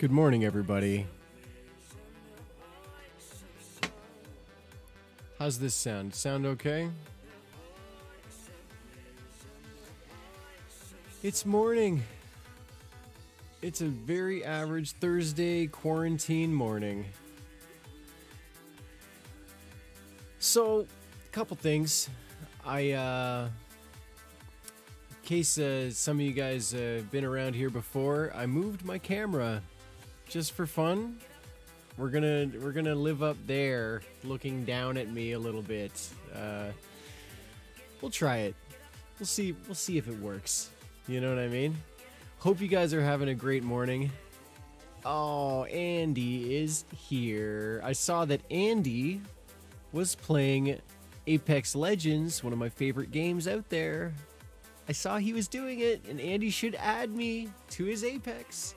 Good morning, everybody. How's this sound? Sound okay? It's morning. It's a very average Thursday quarantine morning. So, a couple things. I, uh, in case uh, some of you guys uh, have been around here before, I moved my camera just for fun. We're gonna we're gonna live up there, looking down at me a little bit. Uh, we'll try it. We'll see. We'll see if it works. You know what I mean? Hope you guys are having a great morning. Oh, Andy is here. I saw that Andy was playing Apex Legends, one of my favorite games out there. I saw he was doing it, and Andy should add me to his Apex.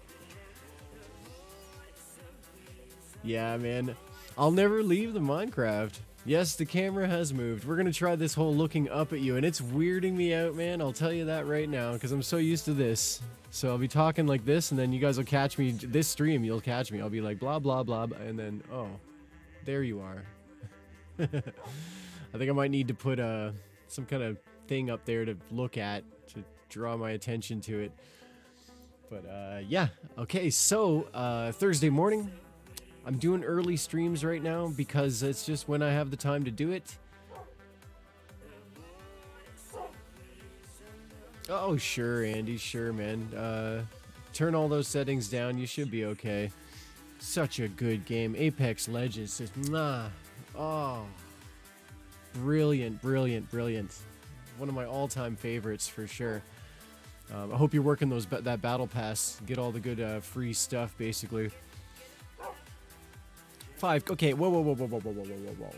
Yeah, man. I'll never leave the Minecraft. Yes, the camera has moved. We're gonna try this whole looking up at you, and it's weirding me out, man. I'll tell you that right now, because I'm so used to this. So I'll be talking like this, and then you guys will catch me. This stream, you'll catch me. I'll be like, blah, blah, blah, blah, and then, oh, there you are. I think I might need to put uh, some kind of thing up there to look at to draw my attention to it. But uh, yeah, okay, so uh, Thursday morning, I'm doing early streams right now because it's just when I have the time to do it. Oh, sure, Andy, sure, man. Uh, turn all those settings down, you should be okay. Such a good game. Apex Legends, just, nah. Oh, brilliant, brilliant, brilliant. One of my all-time favorites for sure. Um, I hope you're working those that battle pass. Get all the good uh, free stuff, basically. Five. Okay. Whoa, whoa, whoa, whoa, whoa, whoa, whoa, whoa, whoa.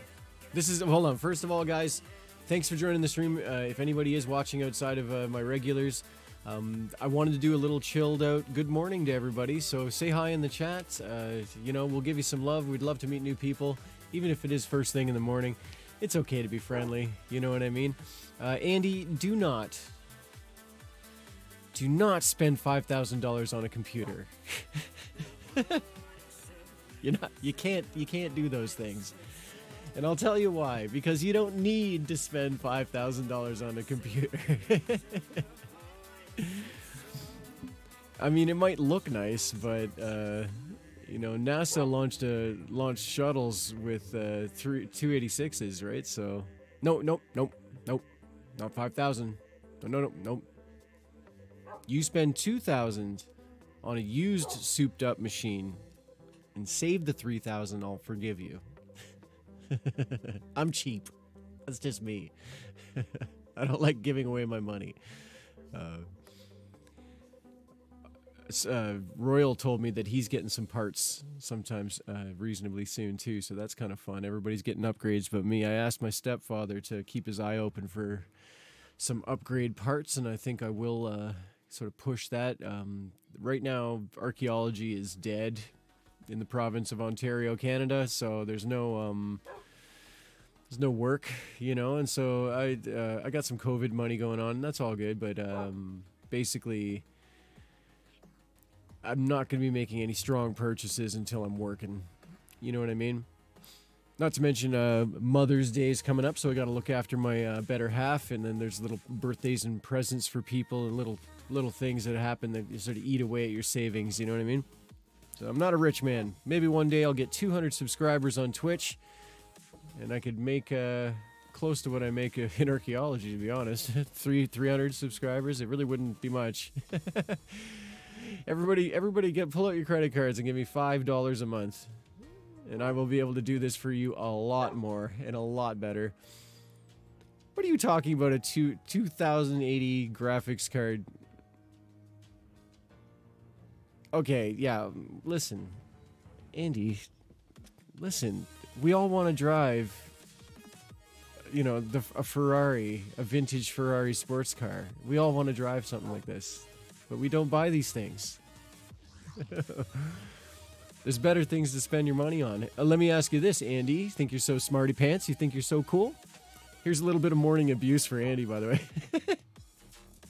This is. Hold on. First of all, guys, thanks for joining the stream. Uh, if anybody is watching outside of uh, my regulars, um, I wanted to do a little chilled out good morning to everybody. So say hi in the chat. Uh, you know, we'll give you some love. We'd love to meet new people, even if it is first thing in the morning. It's okay to be friendly. You know what I mean? Uh, Andy, do not, do not spend five thousand dollars on a computer. you you can't, you can't do those things. And I'll tell you why. Because you don't need to spend five thousand dollars on a computer. I mean, it might look nice, but uh, you know, NASA launched a launched shuttles with uh, three 286s, right? So, no, nope, nope, nope, not five thousand. No, no, no, nope. You spend two thousand on a used, souped-up machine, and save the three thousand. I'll forgive you. I'm cheap. That's just me. I don't like giving away my money. Uh, uh, Royal told me that he's getting some parts sometimes uh, reasonably soon too, so that's kind of fun. Everybody's getting upgrades, but me, I asked my stepfather to keep his eye open for some upgrade parts, and I think I will uh, sort of push that. Um, right now, archaeology is dead in the province of Ontario, Canada, so there's no um, there's no work, you know, and so I uh, I got some COVID money going on. That's all good, but um, basically I'm not going to be making any strong purchases until I'm working. You know what I mean? Not to mention uh, Mother's Day is coming up, so I got to look after my uh, better half, and then there's little birthdays and presents for people, and little little things that happen that sort of eat away at your savings. You know what I mean? So I'm not a rich man. Maybe one day I'll get 200 subscribers on Twitch, and I could make uh, close to what I make in archaeology. To be honest, three 300 subscribers, it really wouldn't be much. everybody, everybody, get pull out your credit cards and give me five dollars a month, and I will be able to do this for you a lot more and a lot better. What are you talking about? A two 2080 graphics card? Okay, yeah. Listen, Andy. Listen, we all want to drive. You know, the, a Ferrari, a vintage Ferrari sports car. We all want to drive something like this but we don't buy these things. There's better things to spend your money on. Uh, let me ask you this, Andy. You think you're so smarty pants? You think you're so cool? Here's a little bit of morning abuse for Andy, by the way.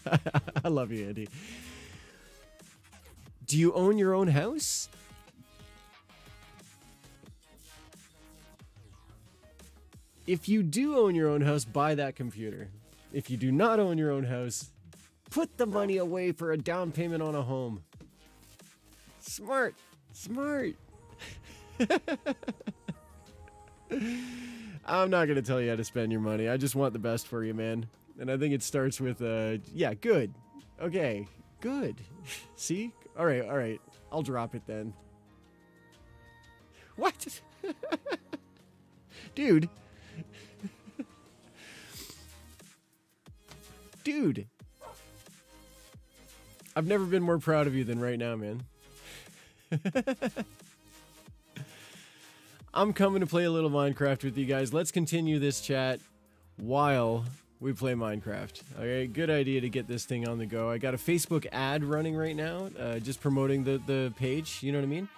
I love you, Andy. Do you own your own house? If you do own your own house, buy that computer. If you do not own your own house, put the money away for a down payment on a home. Smart, smart. I'm not going to tell you how to spend your money. I just want the best for you, man. And I think it starts with, uh, yeah, good. Okay, good. See? All right, all right. I'll drop it then. What? Dude. Dude. I've never been more proud of you than right now, man. I'm coming to play a little Minecraft with you guys. Let's continue this chat while we play Minecraft. Okay, good idea to get this thing on the go. I got a Facebook ad running right now, uh, just promoting the, the page, you know what I mean?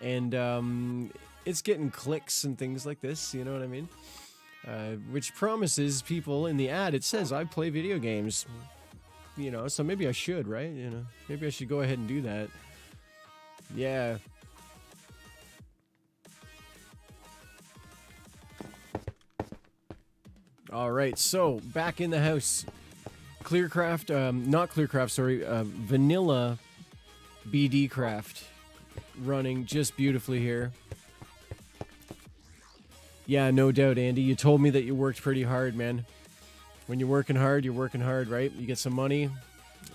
And um, it's getting clicks and things like this, you know what I mean? Uh, which promises people in the ad, it says, I play video games. You know, so maybe I should, right? You know, maybe I should go ahead and do that. Yeah. All right, so back in the house. Clearcraft, um, not Clearcraft, sorry, uh, Vanilla BD Craft running just beautifully here. Yeah, no doubt, Andy. You told me that you worked pretty hard, man. When you're working hard, you're working hard, right? You get some money.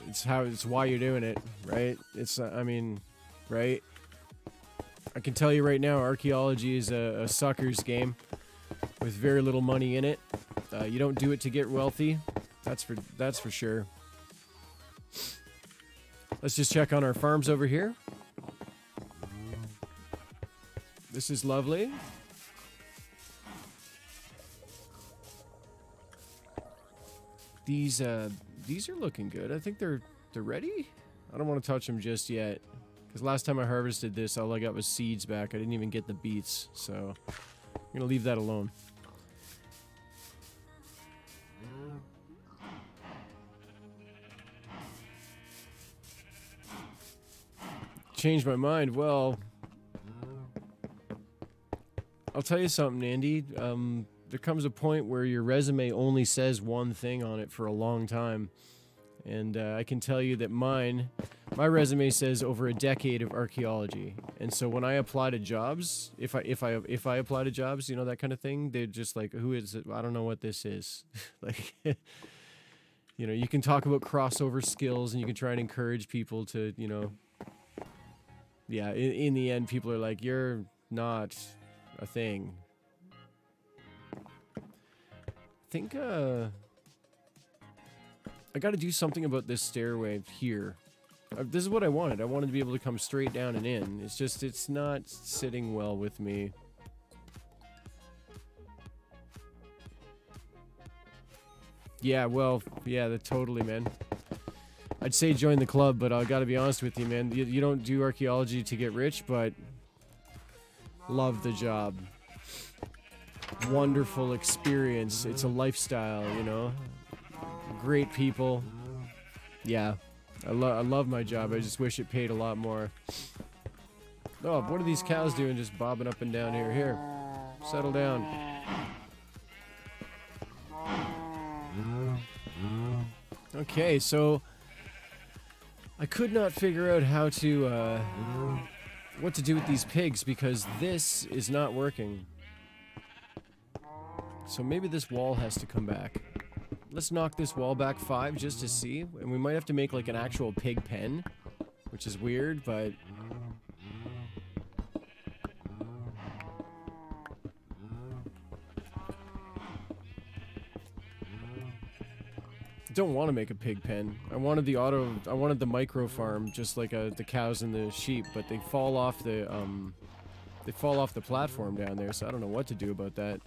It's how it's why you're doing it, right? It's uh, I mean, right? I can tell you right now, archaeology is a, a sucker's game with very little money in it. Uh, you don't do it to get wealthy. That's for that's for sure. Let's just check on our farms over here. This is lovely. These uh these are looking good. I think they're they're ready. I don't want to touch them just yet. Because last time I harvested this, all I got was seeds back. I didn't even get the beets, so I'm to leave that alone. Changed my mind. Well, I'll tell you something, Andy. Um, there comes a point where your resume only says one thing on it for a long time. And uh, I can tell you that mine, my resume says over a decade of archaeology. And so when I apply to jobs, if I if I if I apply to jobs, you know that kind of thing, they're just like, "Who is it? I don't know what this is." like, you know, you can talk about crossover skills, and you can try and encourage people to, you know, yeah. In, in the end, people are like, "You're not a thing." I think. uh I got to do something about this stairway here. Uh, this is what I wanted. I wanted to be able to come straight down and in. It's just, it's not sitting well with me. Yeah, well, yeah, that totally, man. I'd say join the club, but I gotta be honest with you, man. You, you don't do archaeology to get rich, but love the job. Wonderful experience. It's a lifestyle, you know? Great people. Yeah, I, lo I love my job. I just wish it paid a lot more. Oh, what are these cows doing just bobbing up and down here? Here, settle down. Okay, so I could not figure out how to, uh, what to do with these pigs because this is not working. So maybe this wall has to come back. Let's knock this wall back five just to see. And we might have to make like an actual pig pen. Which is weird, but... don't want to make a pig pen. I wanted the auto, I wanted the micro farm, just like uh, the cows and the sheep, but they fall off the, um, they fall off the platform down there, so I don't know what to do about that.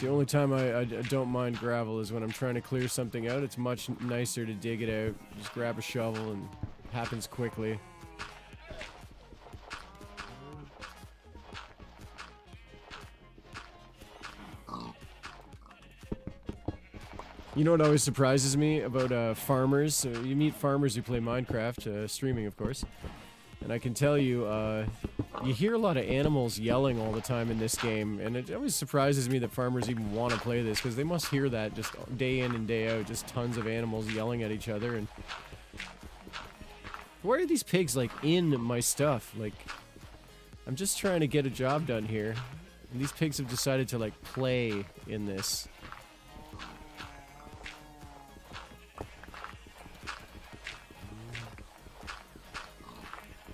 The only time I, I, don't mind gravel is when I'm trying to clear something out. It's much nicer to dig it out. Just grab a shovel and happens quickly. You know what always surprises me about uh, farmers? Uh, you meet farmers who play Minecraft, uh, streaming, of course. And I can tell you, uh, you hear a lot of animals yelling all the time in this game, and it always surprises me that farmers even want to play this, because they must hear that just day in and day out, just tons of animals yelling at each other, and... Why are these pigs, like, in my stuff? Like, I'm just trying to get a job done here, and these pigs have decided to, like, play in this.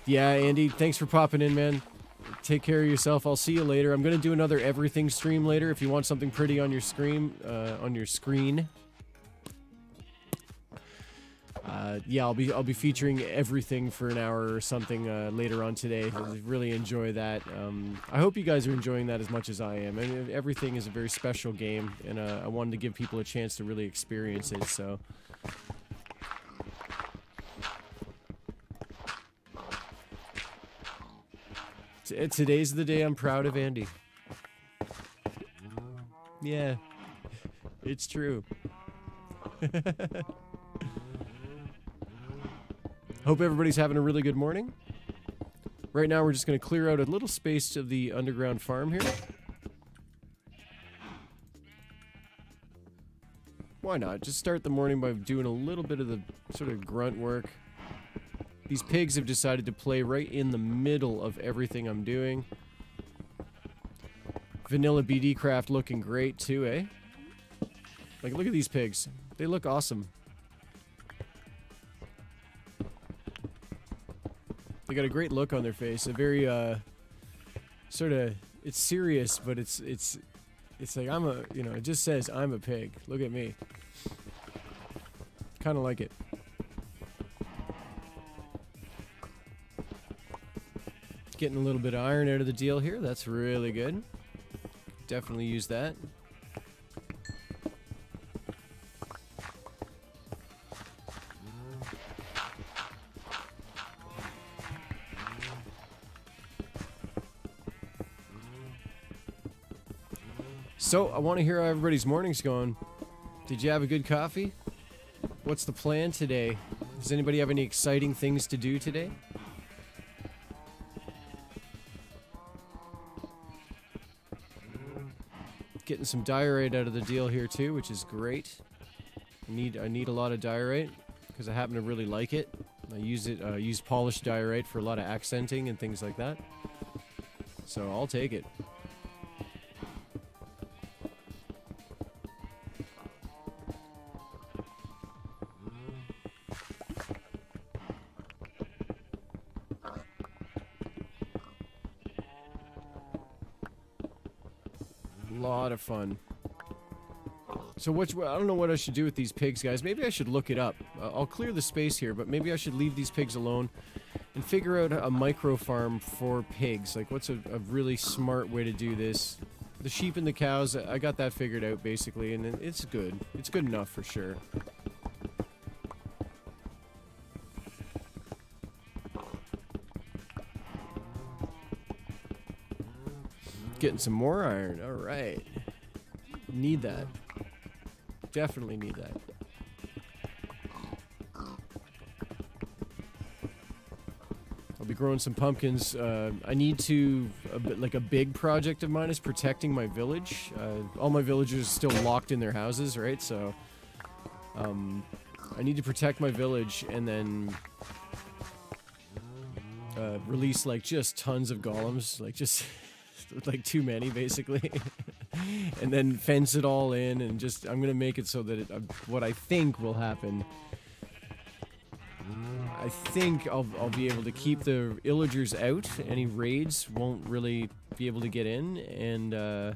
Yeah, Andy, thanks for popping in, man. Take care of yourself. I'll see you later. I'm gonna do another everything stream later. If you want something pretty on your screen, uh, on your screen. Uh, yeah, I'll be I'll be featuring everything for an hour or something uh, later on today. I really enjoy that. Um, I hope you guys are enjoying that as much as I am. I mean, everything is a very special game, and uh, I wanted to give people a chance to really experience it. So. Today's the day I'm proud of Andy. Yeah, it's true. Hope everybody's having a really good morning. Right now, we're just going to clear out a little space of the underground farm here. Why not? Just start the morning by doing a little bit of the sort of grunt work. These pigs have decided to play right in the middle of everything I'm doing. Vanilla BD Craft looking great too, eh? Like, look at these pigs. They look awesome. They got a great look on their face. A very, uh, sort of, it's serious, but it's, it's, it's like, I'm a, you know, it just says, I'm a pig. Look at me. Kind of like it. Getting a little bit of iron out of the deal here. That's really good. Definitely use that. So, I want to hear how everybody's morning's going. Did you have a good coffee? What's the plan today? Does anybody have any exciting things to do today? Getting some diorite out of the deal here too, which is great. I need I need a lot of diorite because I happen to really like it. I use it uh, use polished diorite for a lot of accenting and things like that. So I'll take it. Fun. So which I don't know what I should do with these pigs, guys. Maybe I should look it up. Uh, I'll clear the space here, but maybe I should leave these pigs alone and figure out a micro farm for pigs. Like, what's a, a really smart way to do this? The sheep and the cows, I got that figured out basically, and it's good. It's good enough for sure. Getting some more iron. All right. Need that. Definitely need that. I'll be growing some pumpkins. Uh, I need to, a bit, like a big project of mine is protecting my village. Uh, all my villagers are still locked in their houses, right? So, um, I need to protect my village and then uh, release like just tons of golems, like just like too many basically, and then fence it all in and just I'm gonna make it so that it, uh, what I think will happen. I think I'll, I'll be able to keep the illagers out. Any raids won't really be able to get in, and uh,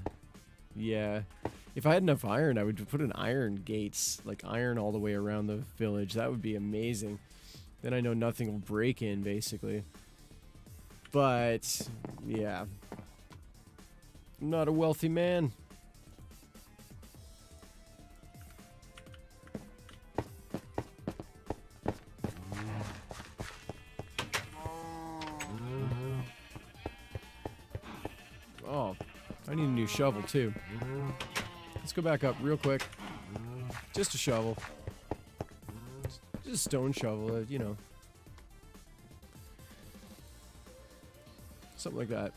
yeah. If I had enough iron, I would put an iron gates, like iron all the way around the village. That would be amazing. Then I know nothing will break in, basically. But, yeah. I'm not a wealthy man. Shovel too. Let's go back up real quick. Just a shovel. Just a stone shovel, uh, you know. Something like that.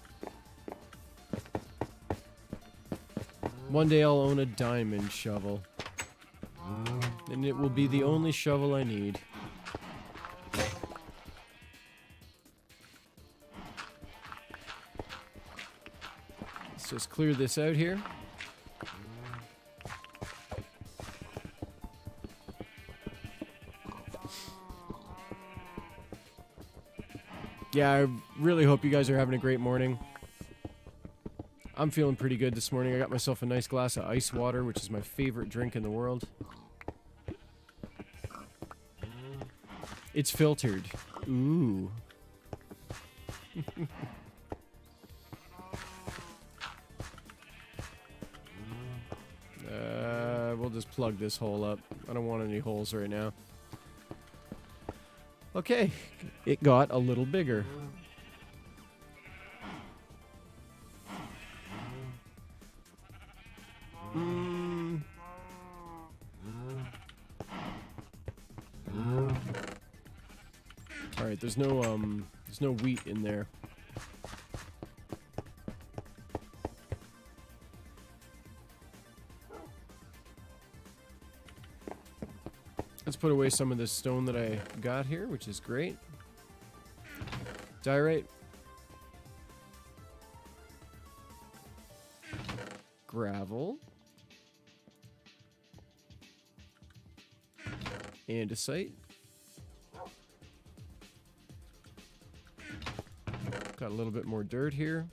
One day I'll own a diamond shovel. And it will be the only shovel I need. Clear this out here. Yeah, I really hope you guys are having a great morning. I'm feeling pretty good this morning. I got myself a nice glass of ice water, which is my favorite drink in the world. It's filtered. Ooh. just plug this hole up. I don't want any holes right now. Okay, it got a little bigger. Mm. All right, there's no um, there's no wheat in there. Put away some of this stone that I got here, which is great. Diorite. Gravel. Andesite. Got a little bit more dirt here.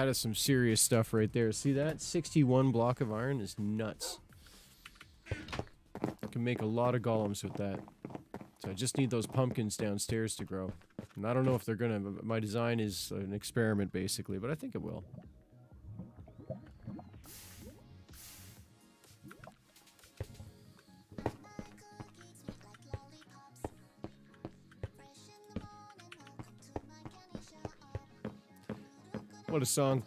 That is some serious stuff right there. See that? 61 block of iron is nuts. I can make a lot of golems with that. So I just need those pumpkins downstairs to grow. And I don't know if they're gonna... My design is an experiment, basically, but I think it will. What a song.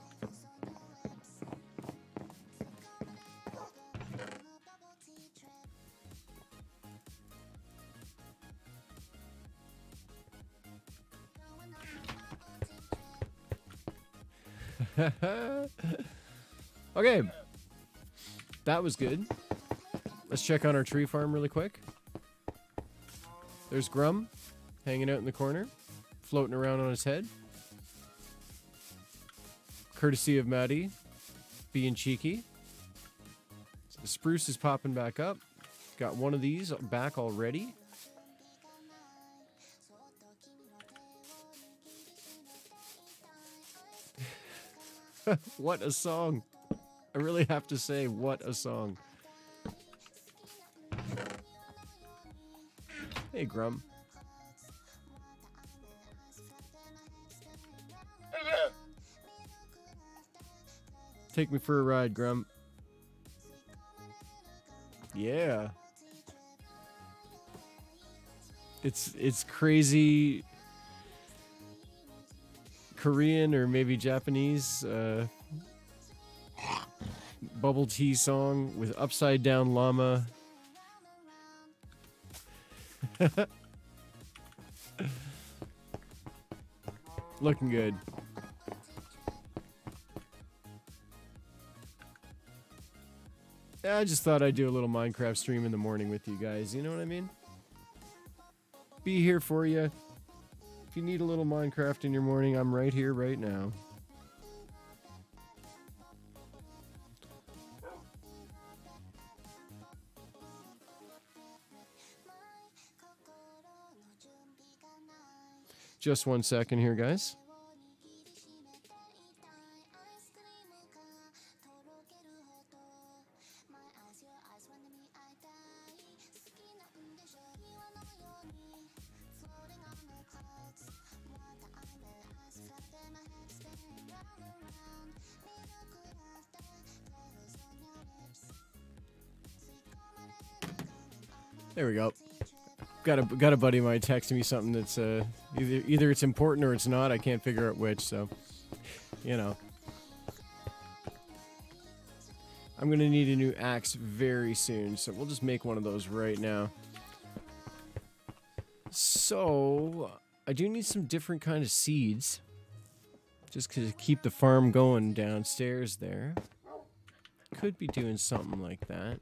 okay. That was good. Let's check on our tree farm really quick. There's Grumm hanging out in the corner, floating around on his head courtesy of Maddie being cheeky. So the spruce is popping back up. Got one of these back already. what a song. I really have to say, what a song. Hey, Grumm. Take me for a ride, Grump. Yeah. It's it's crazy Korean or maybe Japanese uh, bubble tea song with upside down llama. Looking good. I just thought I'd do a little Minecraft stream in the morning with you guys. You know what I mean? Be here for you. If you need a little Minecraft in your morning, I'm right here right now. Just one second here, guys. Got a got a buddy of mine texting me something that's uh, either either it's important or it's not. I can't figure out which. So you know. I'm gonna need a new axe very soon, so we'll just make one of those right now. So, I do need some different kind of seeds. Just to keep the farm going downstairs there. Could be doing something like that.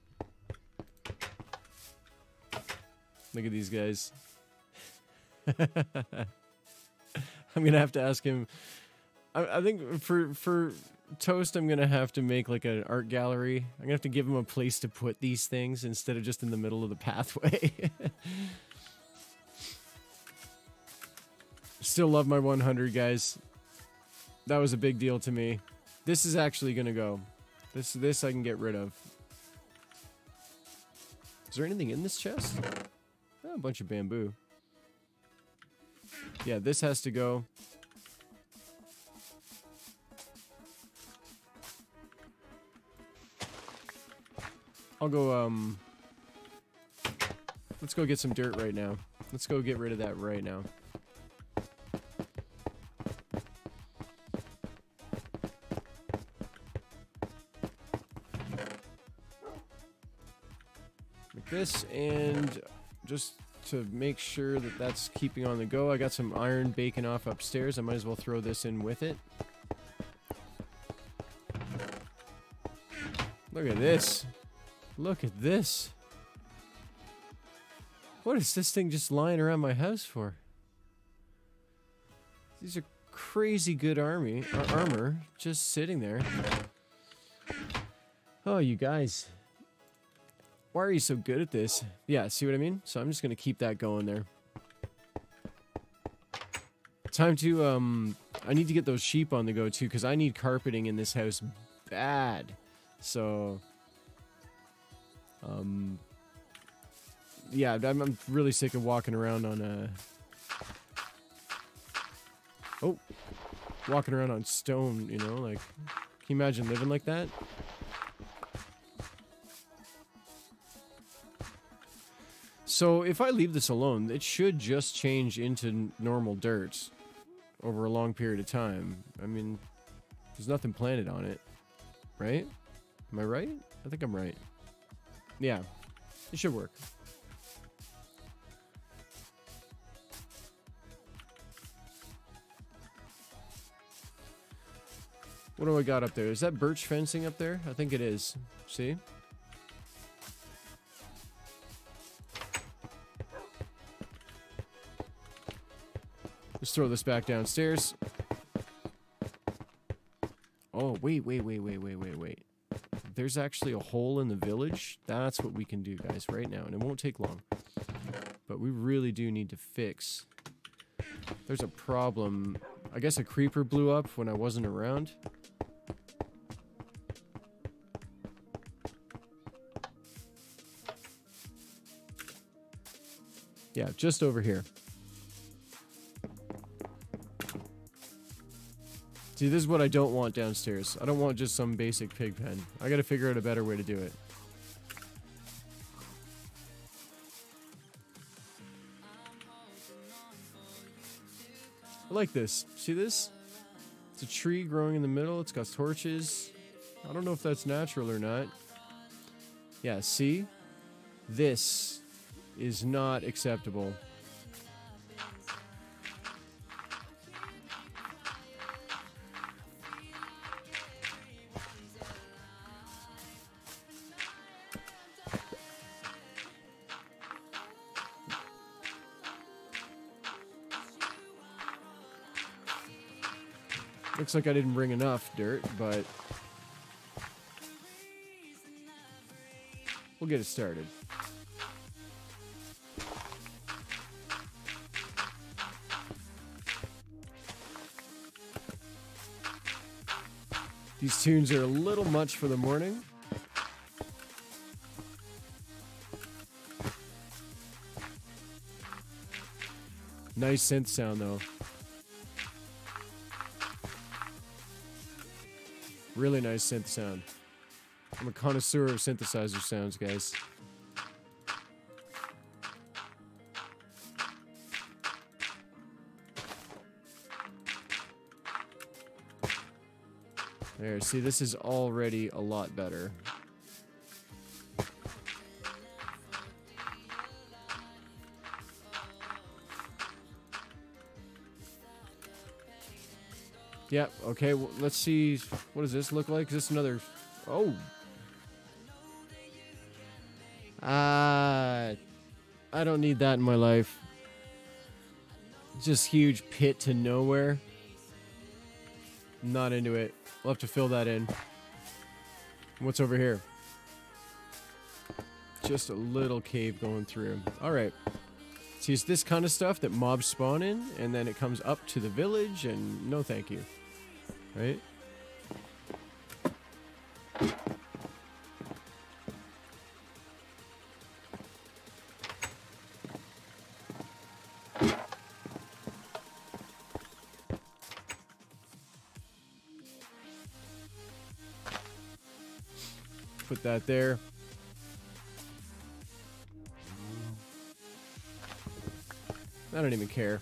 Look at these guys. I'm gonna have to ask him. I, I, think for for toast, I'm gonna have to make like an art gallery. I'm gonna have to give him a place to put these things instead of just in the middle of the pathway. Still love my 100 guys. That was a big deal to me. This is actually gonna go. This this I can get rid of. Is there anything in this chest? Oh, a bunch of bamboo. Yeah, this has to go. I'll go, um... Let's go get some dirt right now. Let's go get rid of that right now. Like this, and just to make sure that that's keeping on the go. I got some iron baking off upstairs. I might as well throw this in with it. Look at this. Look at this. What is this thing just lying around my house for? These are crazy good army uh, armor just sitting there. Oh, you guys. Why are you so good at this? Yeah, see what I mean? So I'm just to keep that going there. Time to, um, I need to get those sheep on the go too, because I need carpeting in this house bad. So, um, yeah, I'm, I'm really sick of walking around on, a. oh, walking around on stone, you know, like, can you imagine living like that? So if I leave this alone, it should just change into normal dirt over a long period of time. I mean, there's nothing planted on it, right? Am I right? I think I'm right. Yeah, it should work. What do I got up there? Is that birch fencing up there? I think it is. See? Let's throw this back downstairs. Oh, wait, wait, wait, wait, wait, wait, wait. There's actually a hole in the village. That's what we can do, guys, right now. And it won't take long. But we really do need to fix. There's a problem. I guess a creeper blew up when I wasn't around. Yeah, just over here. See, this is what I don't want downstairs. I don't want just some basic pig pen. I gotta figure out a better way to do it. I like this. See this? It's a tree growing in the middle. It's got torches. I don't know if that's natural or not. Yeah, see? This is not acceptable. Looks like I didn't bring enough dirt, but we'll get it started. These tunes are a little much for the morning. Nice synth sound though. Really nice synth sound. I'm a connoisseur of synthesizer sounds, guys. There, see, this is already a lot better. Yep, okay, well, let's see. What does this look like? Is this another... Oh. Uh, I don't need that in my life. Just huge pit to nowhere. Not into it. We'll have to fill that in. What's over here? Just a little cave going through. Alright. See, it's this kind of stuff that mobs spawn in, and then it comes up to the village, and no thank you. Right? Put that there. I don't even care.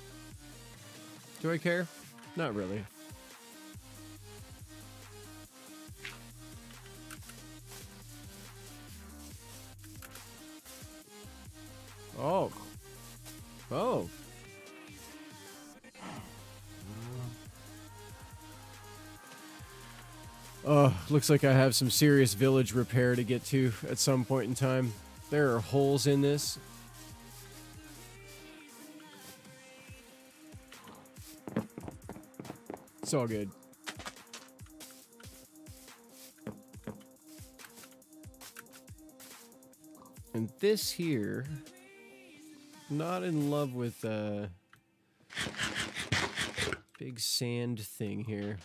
Do I care? Not really. Looks like I have some serious village repair to get to at some point in time. There are holes in this. It's all good. And this here, not in love with uh big sand thing here.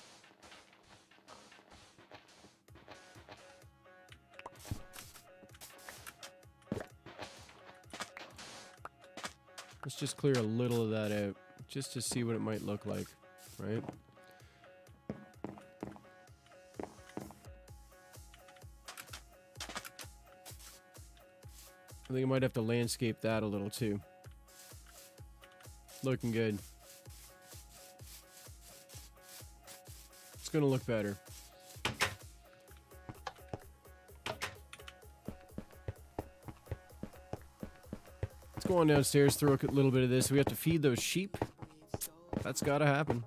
Just clear a little of that out, just to see what it might look like, right? I think I might have to landscape that a little too. Looking good. It's gonna look better. Let's go on downstairs, throw a little bit of this. We have to feed those sheep. That's gotta happen.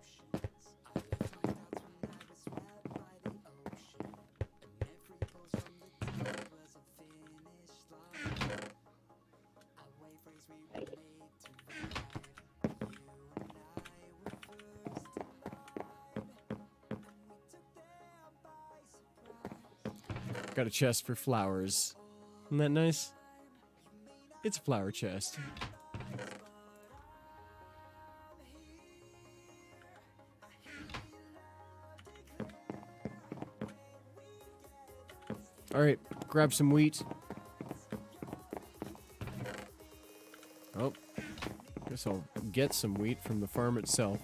Got a chest for flowers. Isn't that nice? It's a flower chest. Alright, grab some wheat. Oh, guess I'll get some wheat from the farm itself.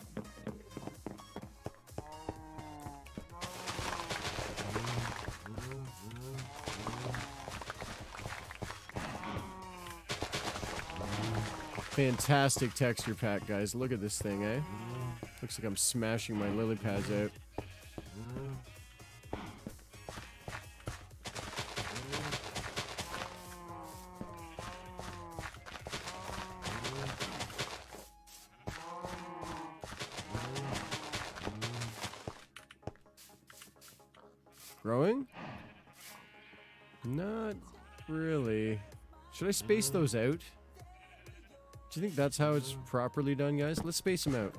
Fantastic texture pack, guys. Look at this thing, eh? Looks like I'm smashing my lily pads out. Growing? Not really. Should I space those out? Do you think that's how it's properly done, guys? Let's space them out.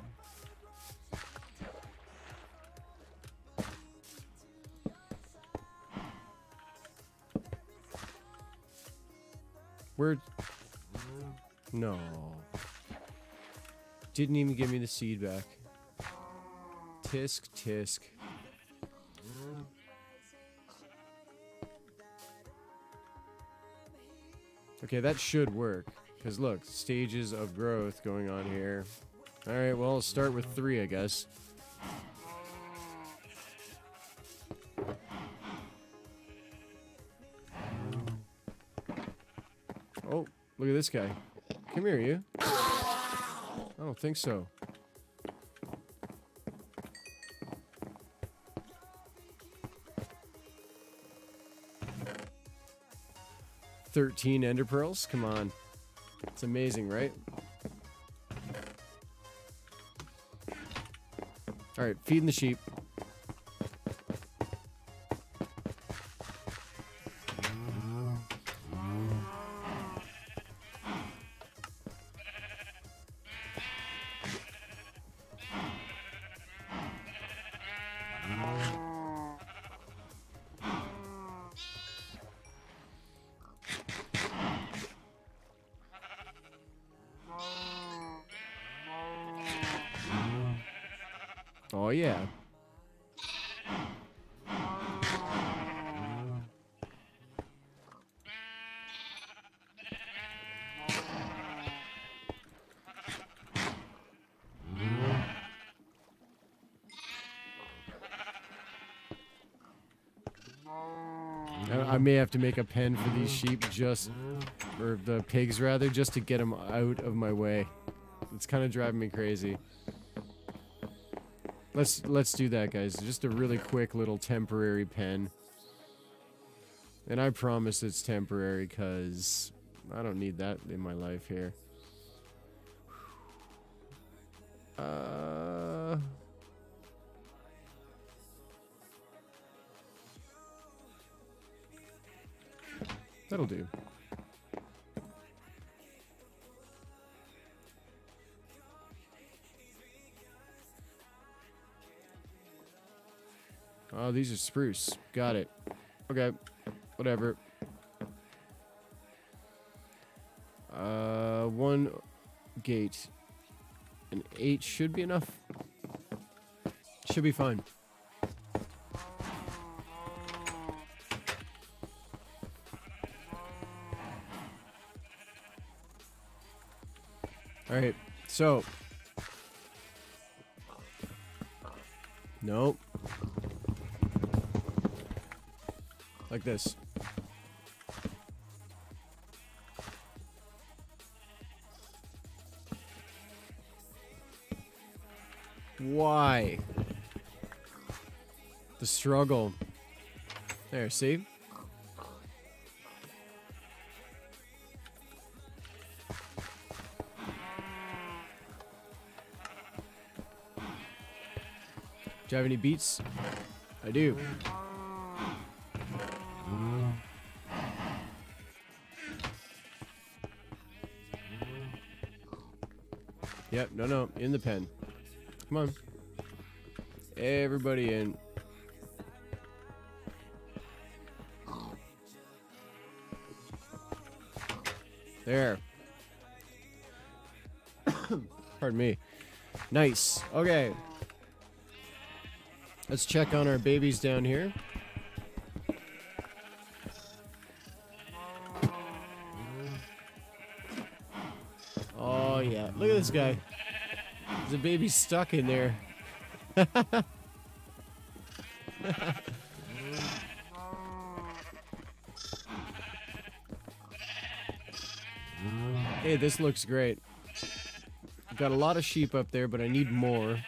Where? No. Didn't even give me the seed back. Tisk, tisk. Okay, that should work. Because look, stages of growth going on here. Alright, well, I'll start with three, I guess. Oh, look at this guy. Come here, you. I don't think so. Thirteen ender pearls? Come on. It's amazing, right? All right, feeding the sheep. May have to make a pen for these sheep just, or the pigs rather, just to get them out of my way. It's kind of driving me crazy. Let's let's do that, guys. Just a really quick little temporary pen. And I promise it's temporary because I don't need that in my life here. Uh That'll do. Oh, these are spruce. Got it. Okay. Whatever. Uh, one gate. An eight should be enough. Should be fine. Alright, so. Nope. Like this. Why? The struggle. There, see? Do you have any beets? I do. Yep, no, no, in the pen. Come on. Everybody in. There. Pardon me. Nice. Okay. Let's check on our babies down here. Oh, yeah. Look at this guy. There's a baby stuck in there. hey, this looks great. I've got a lot of sheep up there, but I need more.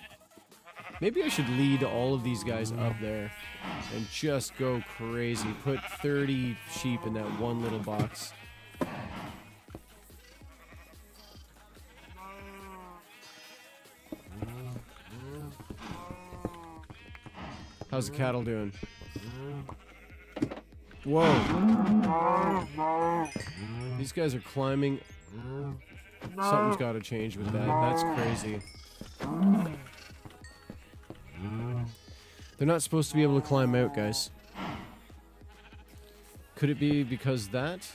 Maybe I should lead all of these guys up there and just go crazy. Put 30 sheep in that one little box. How's the cattle doing? Whoa. These guys are climbing. Something's got to change with that. That's crazy. They're not supposed to be able to climb out, guys. Could it be because that?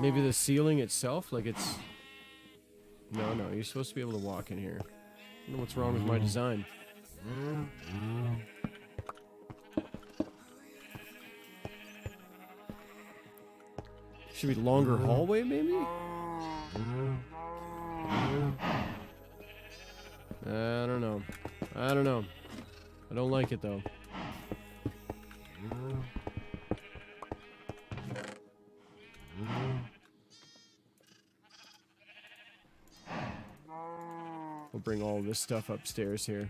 Maybe the ceiling itself, like it's... No, no, you're supposed to be able to walk in here. I don't know what's wrong with my design. Should be longer hallway, maybe? I don't know. I don't know. I don't like it though. We'll bring all this stuff upstairs here.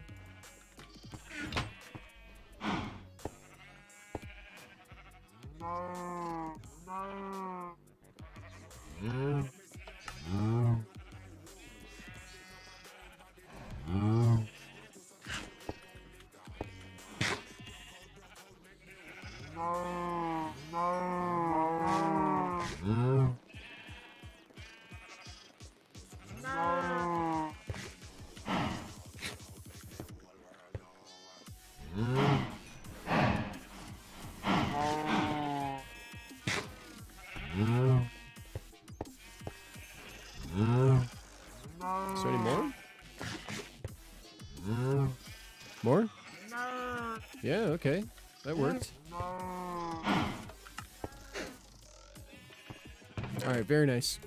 Nice.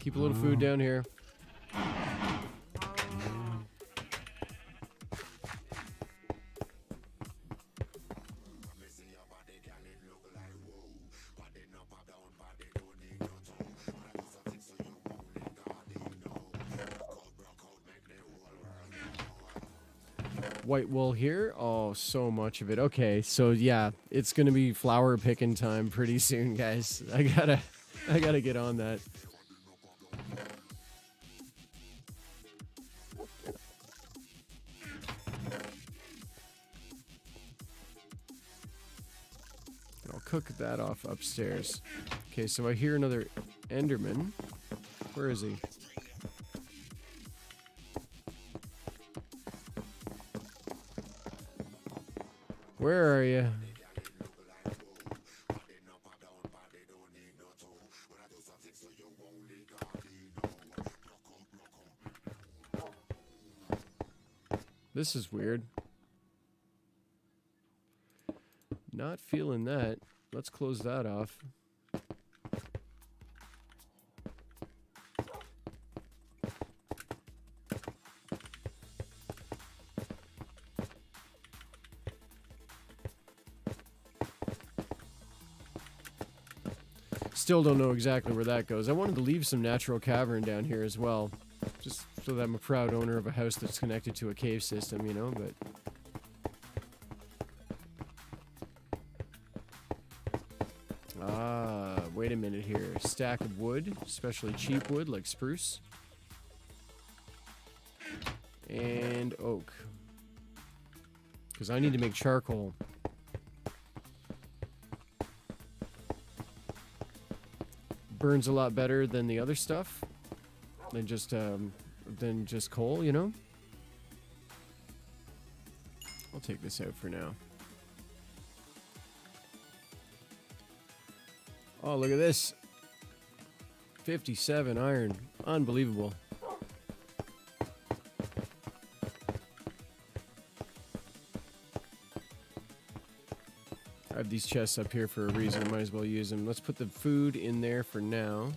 Keep a little food down here. white wool here. Oh, so much of it. Okay, so yeah, it's gonna be flower picking time pretty soon, guys. I gotta, I gotta get on that. I'll cook that off upstairs. Okay, so I hear another Enderman. Where is he? Where are you? This is weird. Not feeling that. Let's close that off. Still don't know exactly where that goes. I wanted to leave some natural cavern down here as well. So that I'm a proud owner of a house that's connected to a cave system, you know, but... Ah, wait a minute here. Stack of wood, especially cheap wood like spruce. And oak. Because I need to make charcoal. burns a lot better than the other stuff than just um, than just coal, you know. I'll take this out for now. Oh, look at this. 57 iron. Unbelievable. I have these chests up here for a reason. I might as well use them. Let's put the food in there for now.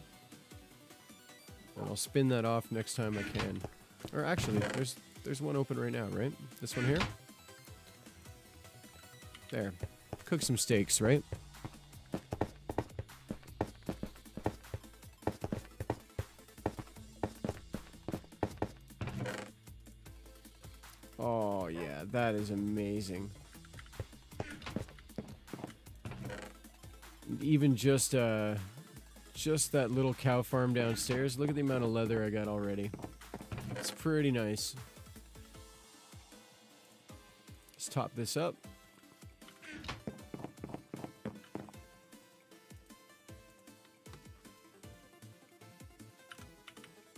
I'll spin that off next time I can. Or actually, there's there's one open right now, right? This one here? There. Cook some steaks, right? Oh, yeah, that is amazing. even just uh, just that little cow farm downstairs, look at the amount of leather I got already. It's pretty nice. Let's top this up.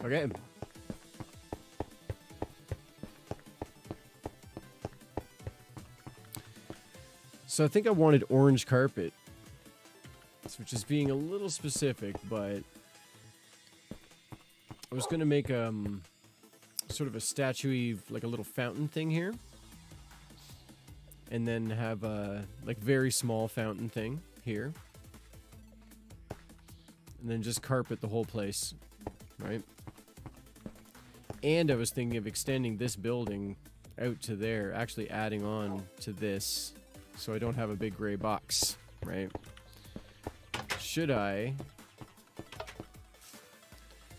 Okay. So I think I wanted orange carpet which is being a little specific, but I was going to make um sort of a statue like a little fountain thing here. And then have a like very small fountain thing here. And then just carpet the whole place, right? And I was thinking of extending this building out to there, actually adding on to this so I don't have a big gray box, right? Should I?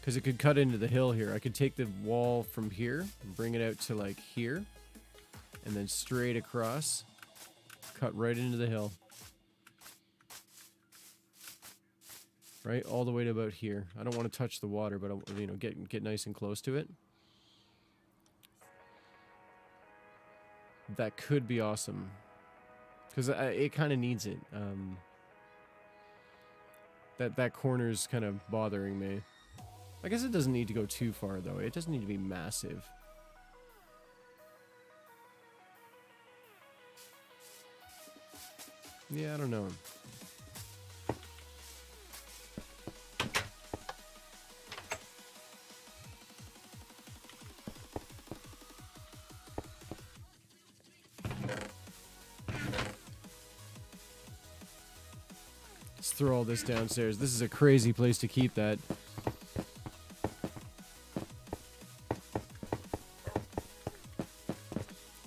Because it could cut into the hill here. I could take the wall from here and bring it out to like here. And then straight across. Cut right into the hill. Right? All the way to about here. I don't want to touch the water, but, I'll, you know, get, get nice and close to it. That could be awesome. Because it kind of needs it. Um, that that corner's kind of bothering me. I guess it doesn't need to go too far though. It doesn't need to be massive. Yeah, I don't know. Throw all this downstairs. This is a crazy place to keep that.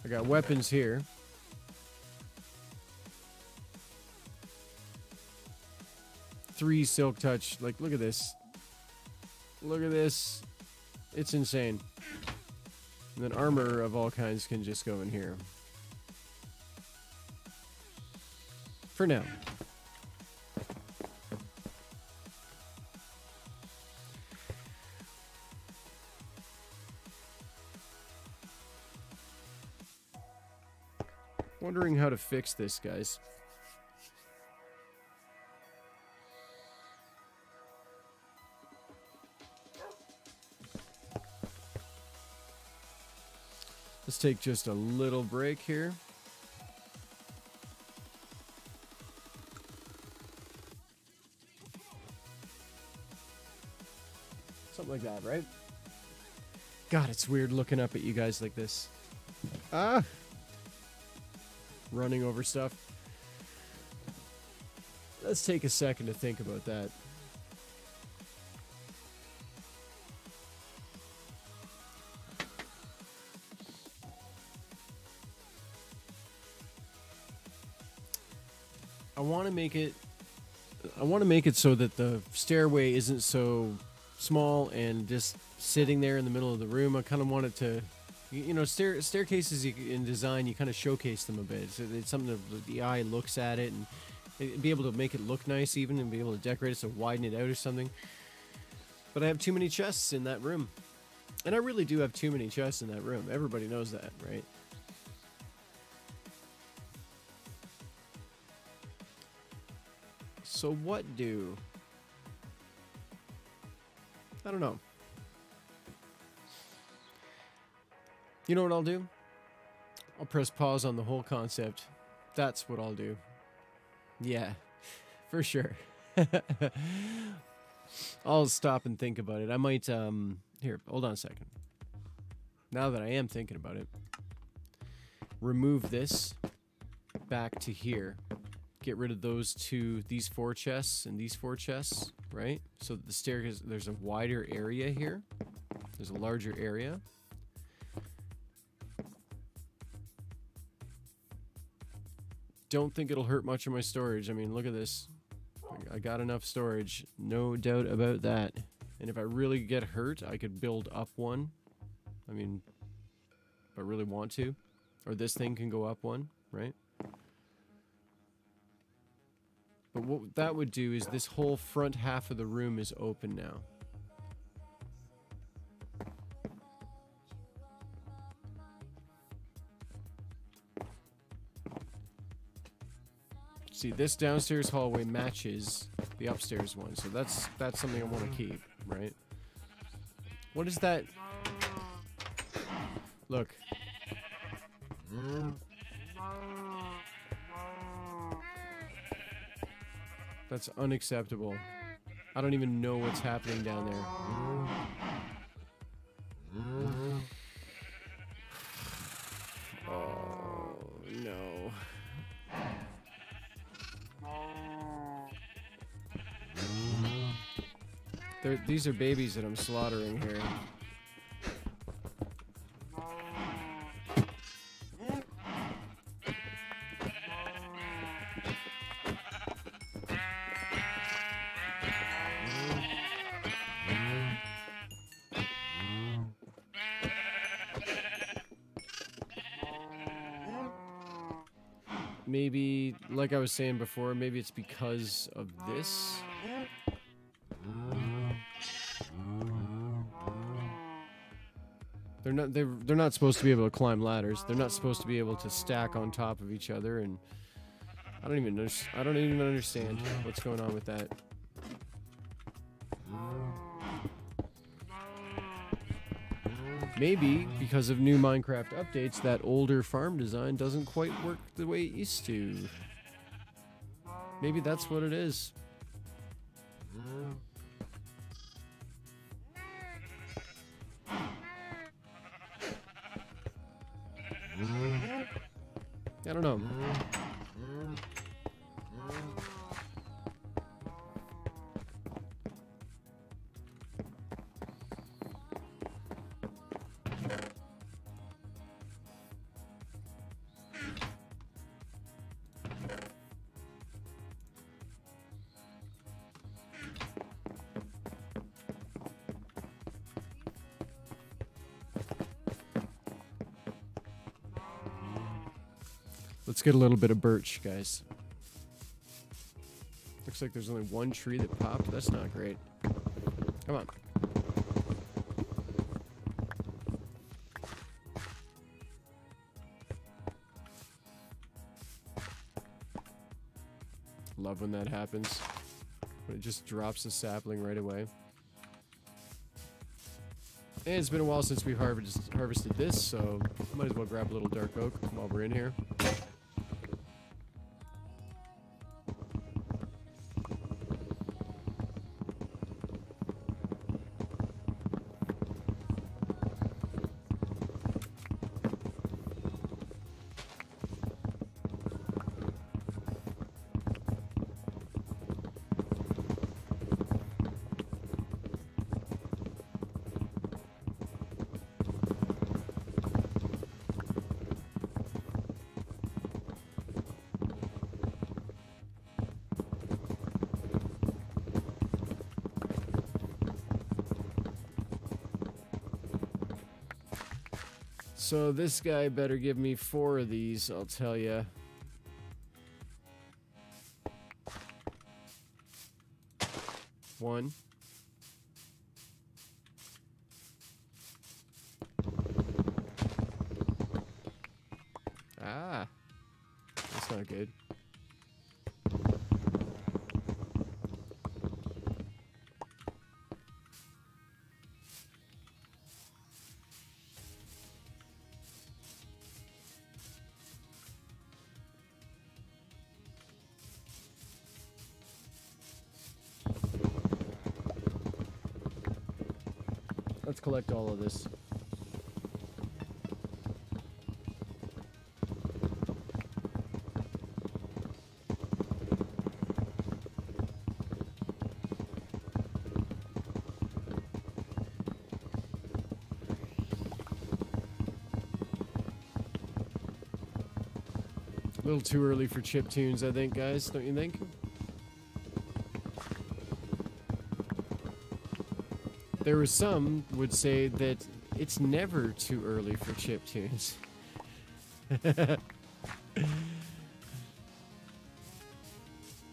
I got weapons here. Three silk touch. Like, look at this. Look at this. It's insane. And then armor of all kinds can just go in here. For now. Wondering how to fix this, guys. Let's take just a little break here. Something like that, right? God, it's weird looking up at you guys like this. Ah! Running over stuff. Let's take a second to think about that. I want to make it I want to make it so that the stairway isn't so small and just sitting there in the middle of the room. I kind of want it to you, you know stair staircases in design you kind of showcase them a bit. So it's something that the eye looks at it and be able to make it look nice even and be able to decorate it so widen it out or something. But I have too many chests in that room. And I really do have too many chests in that room. Everybody knows that, right? So what do? I don't know. You know what I'll do? I'll press pause on the whole concept. That's what I'll do. Yeah, for sure. I'll stop and think about it. I might um here, hold on a second. Now that I am thinking about it, remove this back to here get rid of those two, these four chests and these four chests, right? So the staircase, there's a wider area here. There's a larger area. Don't think it'll hurt much of my storage. I mean, look at this. I got enough storage, no doubt about that. And if I really get hurt, I could build up one. I mean, if I really want to. Or this thing can go up one, right? But what that would do is this whole front half of the room is open now. See, this downstairs hallway matches the upstairs one, so that's that's something I want to keep, right? What is that? Look. That's unacceptable. I don't even know what's happening down there. They're, these are babies that I'm slaughtering here. Maybe, like I was saying before, maybe it's because of this. They're not they're, they're not supposed to be able to climb ladders. They're not supposed to be able to stack on top of each other and I don't even I don't even understand what's going on with that. Maybe because of new Minecraft updates, that older farm design doesn't quite work the way it used to. Maybe that's what it is. I don't know. Let's get a little bit of birch, guys. Looks like there's only one tree that popped. That's not great. Come on. Love when that happens. When it just drops the sapling right away. And it's been a while since we harvest, harvested this, so might as well grab a little dark oak while we're in here. So this guy better give me four of these, I'll tell you. One. Collect all of this. A little too early for chip tunes, I think, guys. Don't you think? There was some would say that it's never too early for chip tunes. Alright,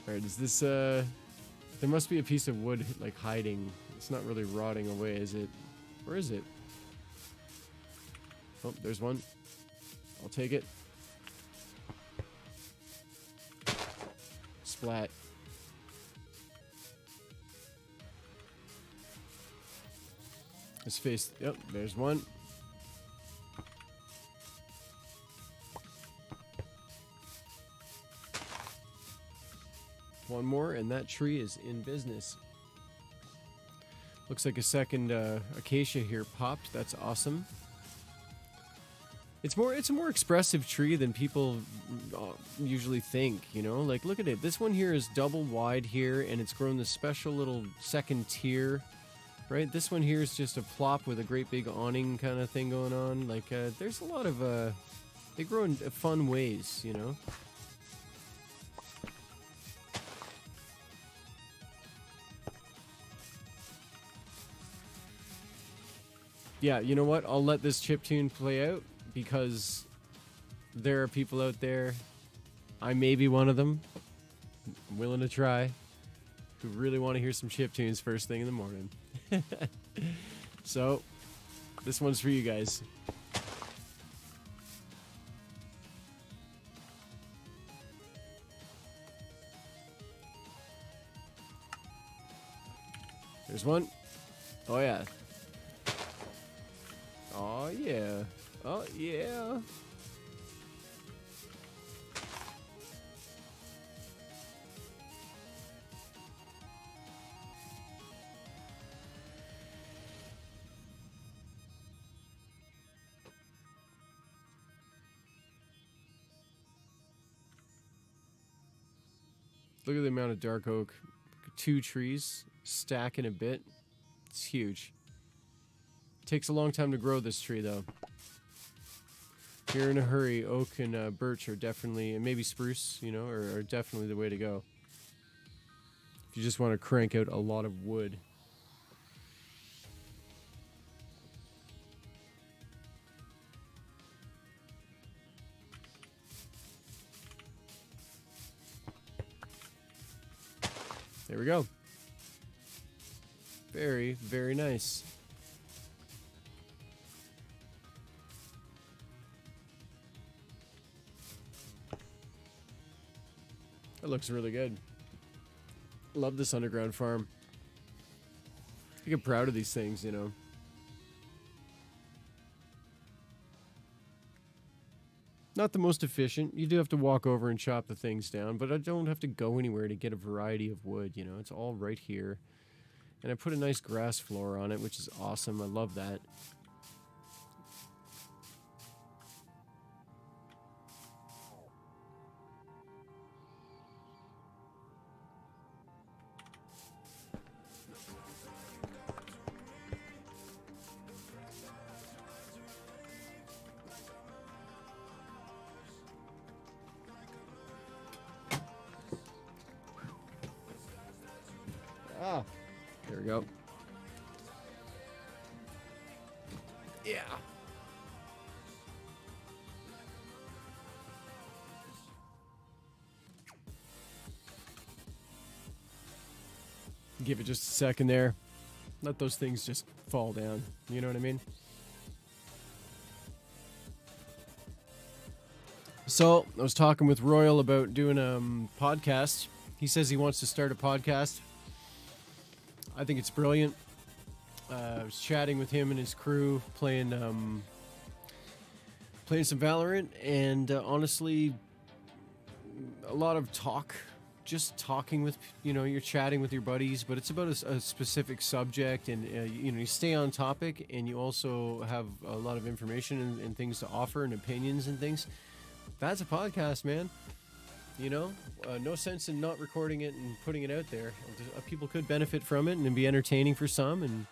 is this, uh... There must be a piece of wood, like, hiding. It's not really rotting away, is it? Where is it? Oh, there's one. I'll take it. Splat. Face. Yep, there's one. One more, and that tree is in business. Looks like a second uh, acacia here popped. That's awesome. It's more. It's a more expressive tree than people uh, usually think. You know, like look at it. This one here is double wide here, and it's grown this special little second tier right? This one here is just a plop with a great big awning kind of thing going on. Like, uh, there's a lot of, uh, they grow in fun ways, you know? Yeah, you know what? I'll let this chip tune play out because there are people out there. I may be one of them. I'm willing to try. Who really want to hear some chip tunes first thing in the morning. so, this one's for you guys. There's one. Oh, yeah. Oh, yeah. Oh, yeah. Look at the amount of dark oak. Two trees stacking a bit. It's huge. Takes a long time to grow this tree though. If you're in a hurry, oak and uh, birch are definitely, and maybe spruce, you know, are, are definitely the way to go. If you just want to crank out a lot of wood. There we go. Very, very nice. That looks really good. Love this underground farm. I get proud of these things, you know. Not the most efficient. You do have to walk over and chop the things down, but I don't have to go anywhere to get a variety of wood, you know. It's all right here. And I put a nice grass floor on it, which is awesome. I love that. Give it just a second there. Let those things just fall down. You know what I mean? So, I was talking with Royal about doing a um, podcast. He says he wants to start a podcast. I think it's brilliant. Uh, I was chatting with him and his crew, playing um, playing some Valorant, and uh, honestly, a lot of talk. Just talking with you know, you're chatting with your buddies, but it's about a, a specific subject, and uh, you know, you stay on topic, and you also have a lot of information and, and things to offer, and opinions and things. That's a podcast, man. You know, uh, no sense in not recording it and putting it out there. Uh, People could benefit from it and be entertaining for some, and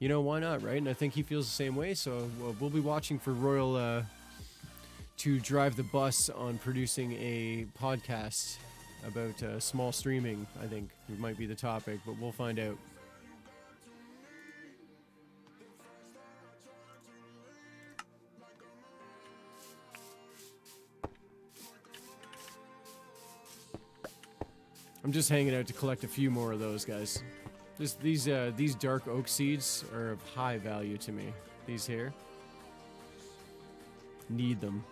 you know why not, right? And I think he feels the same way. So uh, we'll be watching for Royal uh, to drive the bus on producing a podcast about uh, small streaming. I think it might be the topic, but we'll find out. I'm just hanging out to collect a few more of those guys. This, these uh, these dark oak seeds are of high value to me. These here. Need them.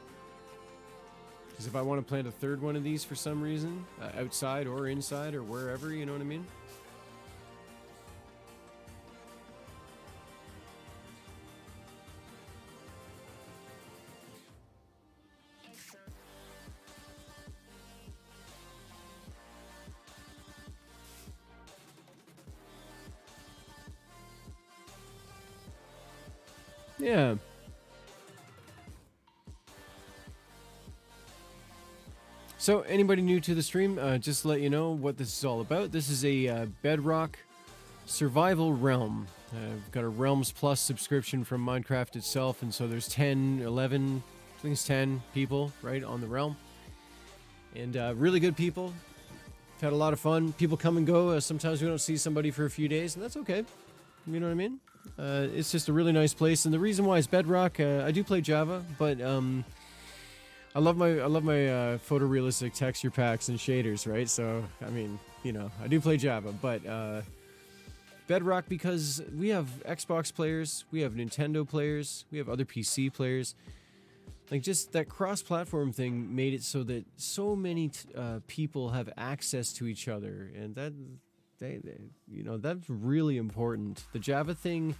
Because if I want to plant a third one of these for some reason, uh, outside or inside or wherever, you know what I mean? So, anybody new to the stream, uh, just to let you know what this is all about. This is a uh, Bedrock survival realm. Uh, I've got a Realms Plus subscription from Minecraft itself, and so there's 10, 11, I think it's 10 people, right, on the realm. And uh, really good people. I've had a lot of fun. People come and go. Uh, sometimes we don't see somebody for a few days, and that's okay. You know what I mean? Uh, it's just a really nice place, and the reason why is Bedrock. Uh, I do play Java, but um, I love my I love my uh, photorealistic texture packs and shaders, right? So I mean, you know, I do play Java, but uh, Bedrock because we have Xbox players, we have Nintendo players, we have other PC players. Like just that cross-platform thing made it so that so many uh, people have access to each other, and that they, they, you know, that's really important. The Java thing.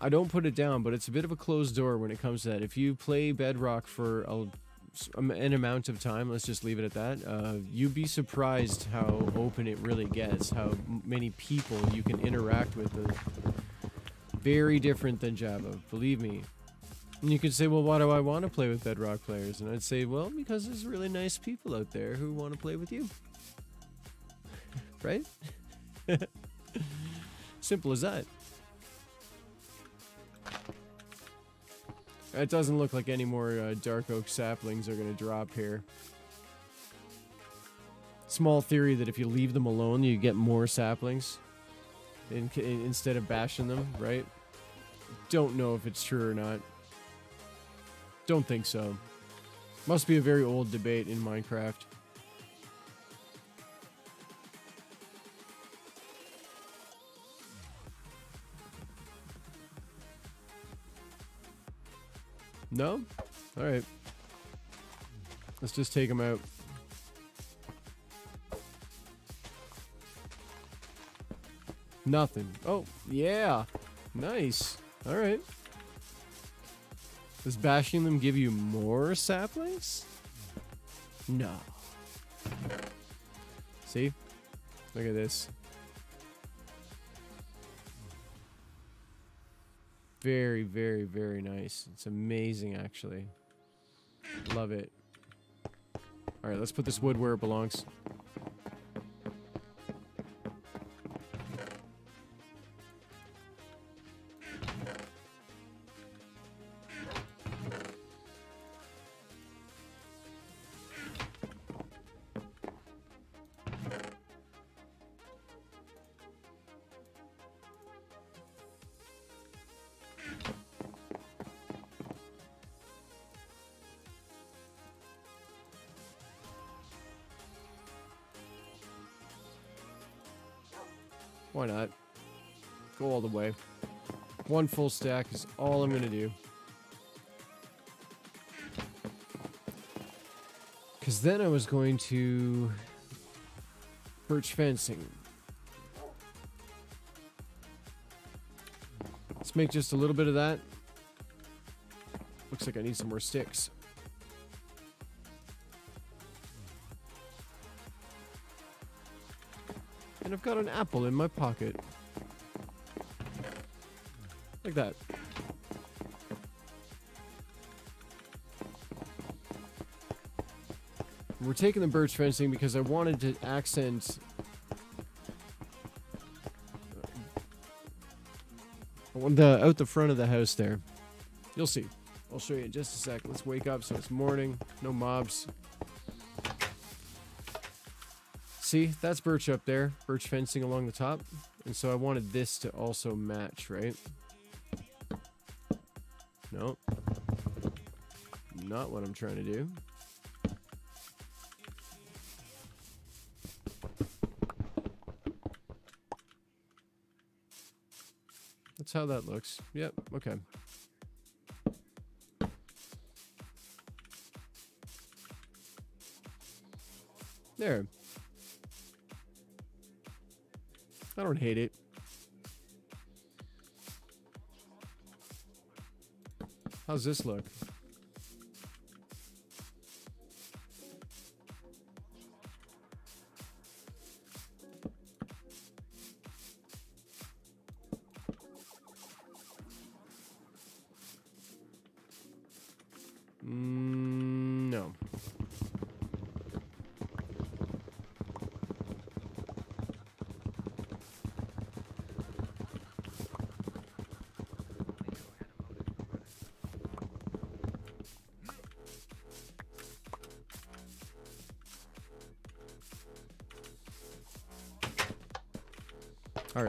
I don't put it down, but it's a bit of a closed door when it comes to that. If you play Bedrock for a, an amount of time, let's just leave it at that, uh, you'd be surprised how open it really gets, how many people you can interact with. Very different than Java, believe me. And you could say, well, why do I want to play with Bedrock players? And I'd say, well, because there's really nice people out there who want to play with you. right? Simple as that. It doesn't look like any more uh, dark oak saplings are going to drop here. Small theory that if you leave them alone, you get more saplings in, in, instead of bashing them, right? Don't know if it's true or not. Don't think so. Must be a very old debate in Minecraft. No? Alright. Let's just take them out. Nothing. Oh, yeah. Nice. Alright. Does bashing them give you more saplings? No. See? Look at this. Very, very, very nice. It's amazing, actually. Love it. Alright, let's put this wood where it belongs. One full stack is all I'm going to do. Because then I was going to... Birch fencing. Let's make just a little bit of that. Looks like I need some more sticks. And I've got an apple in my pocket. Like that. We're taking the birch fencing because I wanted to accent uh, the out the front of the house there. You'll see. I'll show you in just a sec. Let's wake up so it's morning. No mobs. See, that's birch up there. Birch fencing along the top. And so I wanted this to also match, right? Not what I'm trying to do. That's how that looks. Yep, okay. There. I don't hate it. How's this look?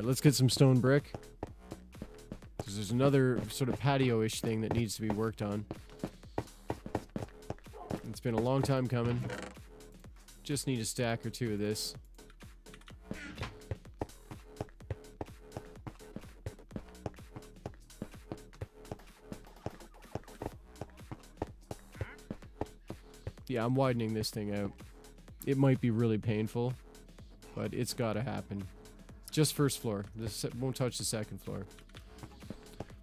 Right, let's get some stone brick. 'Cause there's another sort of patio-ish thing that needs to be worked on. It's been a long time coming. Just need a stack or two of this. Yeah, I'm widening this thing out. It might be really painful, but it's gotta happen. Just first floor. This won't touch the second floor.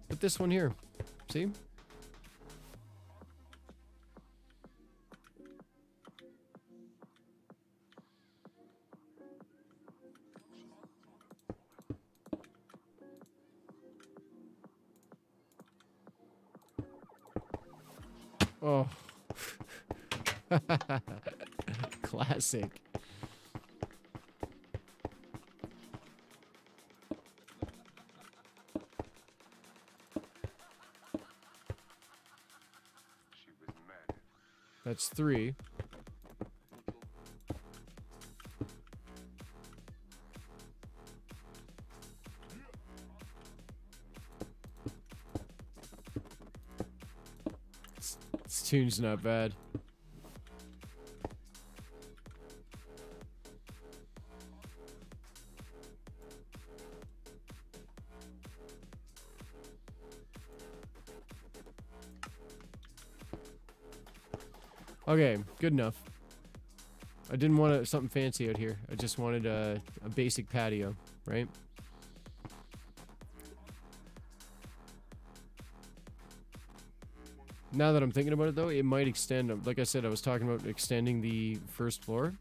But this one here, see? Oh. Classic. That's three. This, tune's not bad. Okay, good enough. I didn't want a, something fancy out here. I just wanted a, a basic patio, right? Now that I'm thinking about it, though, it might extend. Like I said, I was talking about extending the first floor.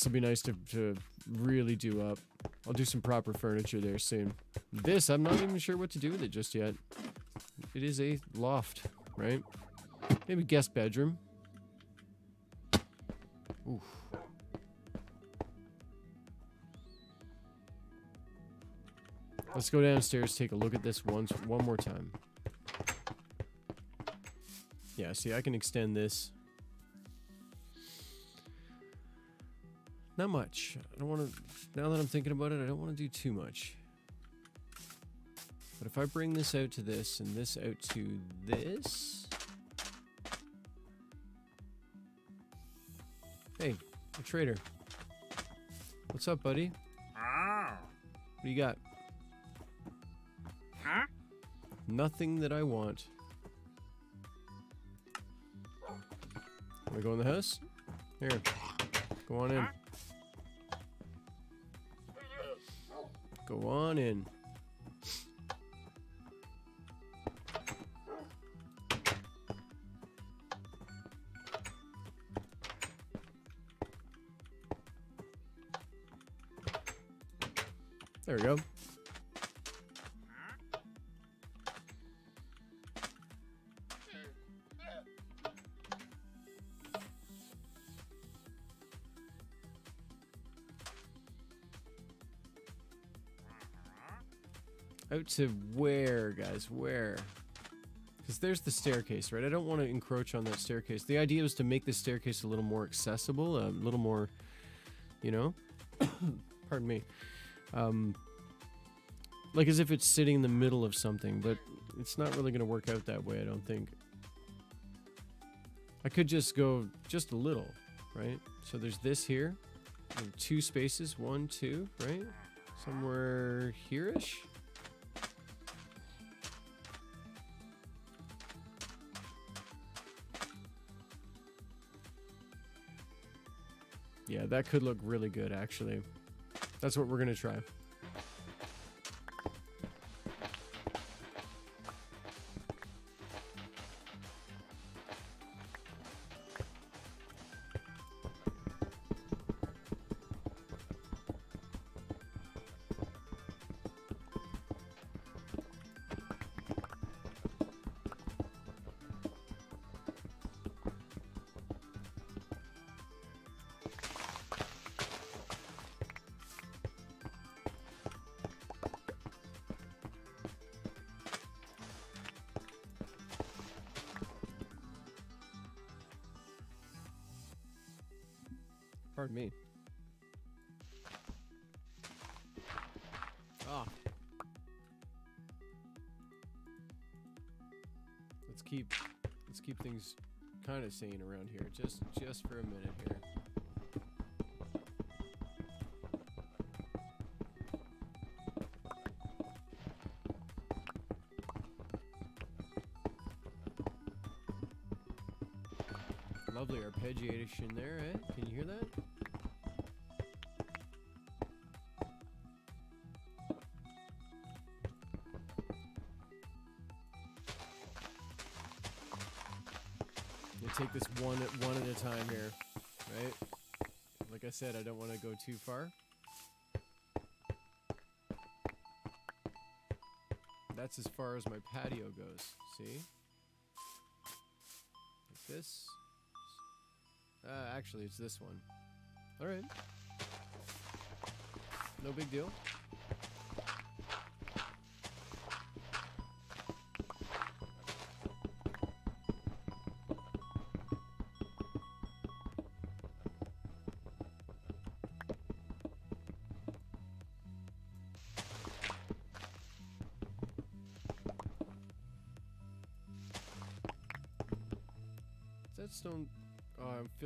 This will be nice to, to really do up. I'll do some proper furniture there soon. This, I'm not even sure what to do with it just yet. It is a loft, right? Maybe guest bedroom. Oof. Let's go downstairs, take a look at this once, one more time. Yeah, see, I can extend this. Not much. I don't want to. Now that I'm thinking about it, I don't want to do too much. But if I bring this out to this and this out to this. Hey, a trader. What's up, buddy? What do you got? Huh? Nothing that I want. To go in the house? Here. Go on in. Go on in. Out to where, guys? Where? Because there's the staircase, right? I don't want to encroach on that staircase. The idea was to make the staircase a little more accessible, a little more, you know? Pardon me. Um, like as if it's sitting in the middle of something, but it's not really going to work out that way, I don't think. I could just go just a little, right? So there's this here. Two spaces, one, two, right? Somewhere here-ish? That could look really good, actually. That's what we're gonna try. Sane around here just just for a minute here. Lovely arpeggiation there, eh? Can you hear that? Time here, right? Like I said, I don't want to go too far. That's as far as my patio goes. See? Like this. Uh, actually, it's this one. All right. No big deal.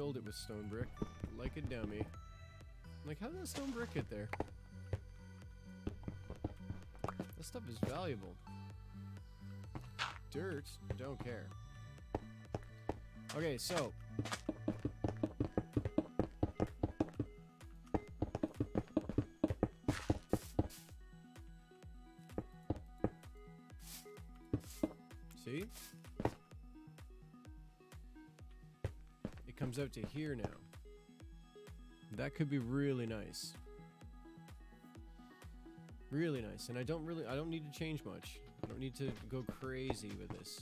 Filled it with stone brick. Like a dummy. Like, how did that stone brick get there? That stuff is valuable. Dirt? Don't care. Okay, so... comes out to here now. That could be really nice. Really nice. And I don't really, I don't need to change much. I don't need to go crazy with this.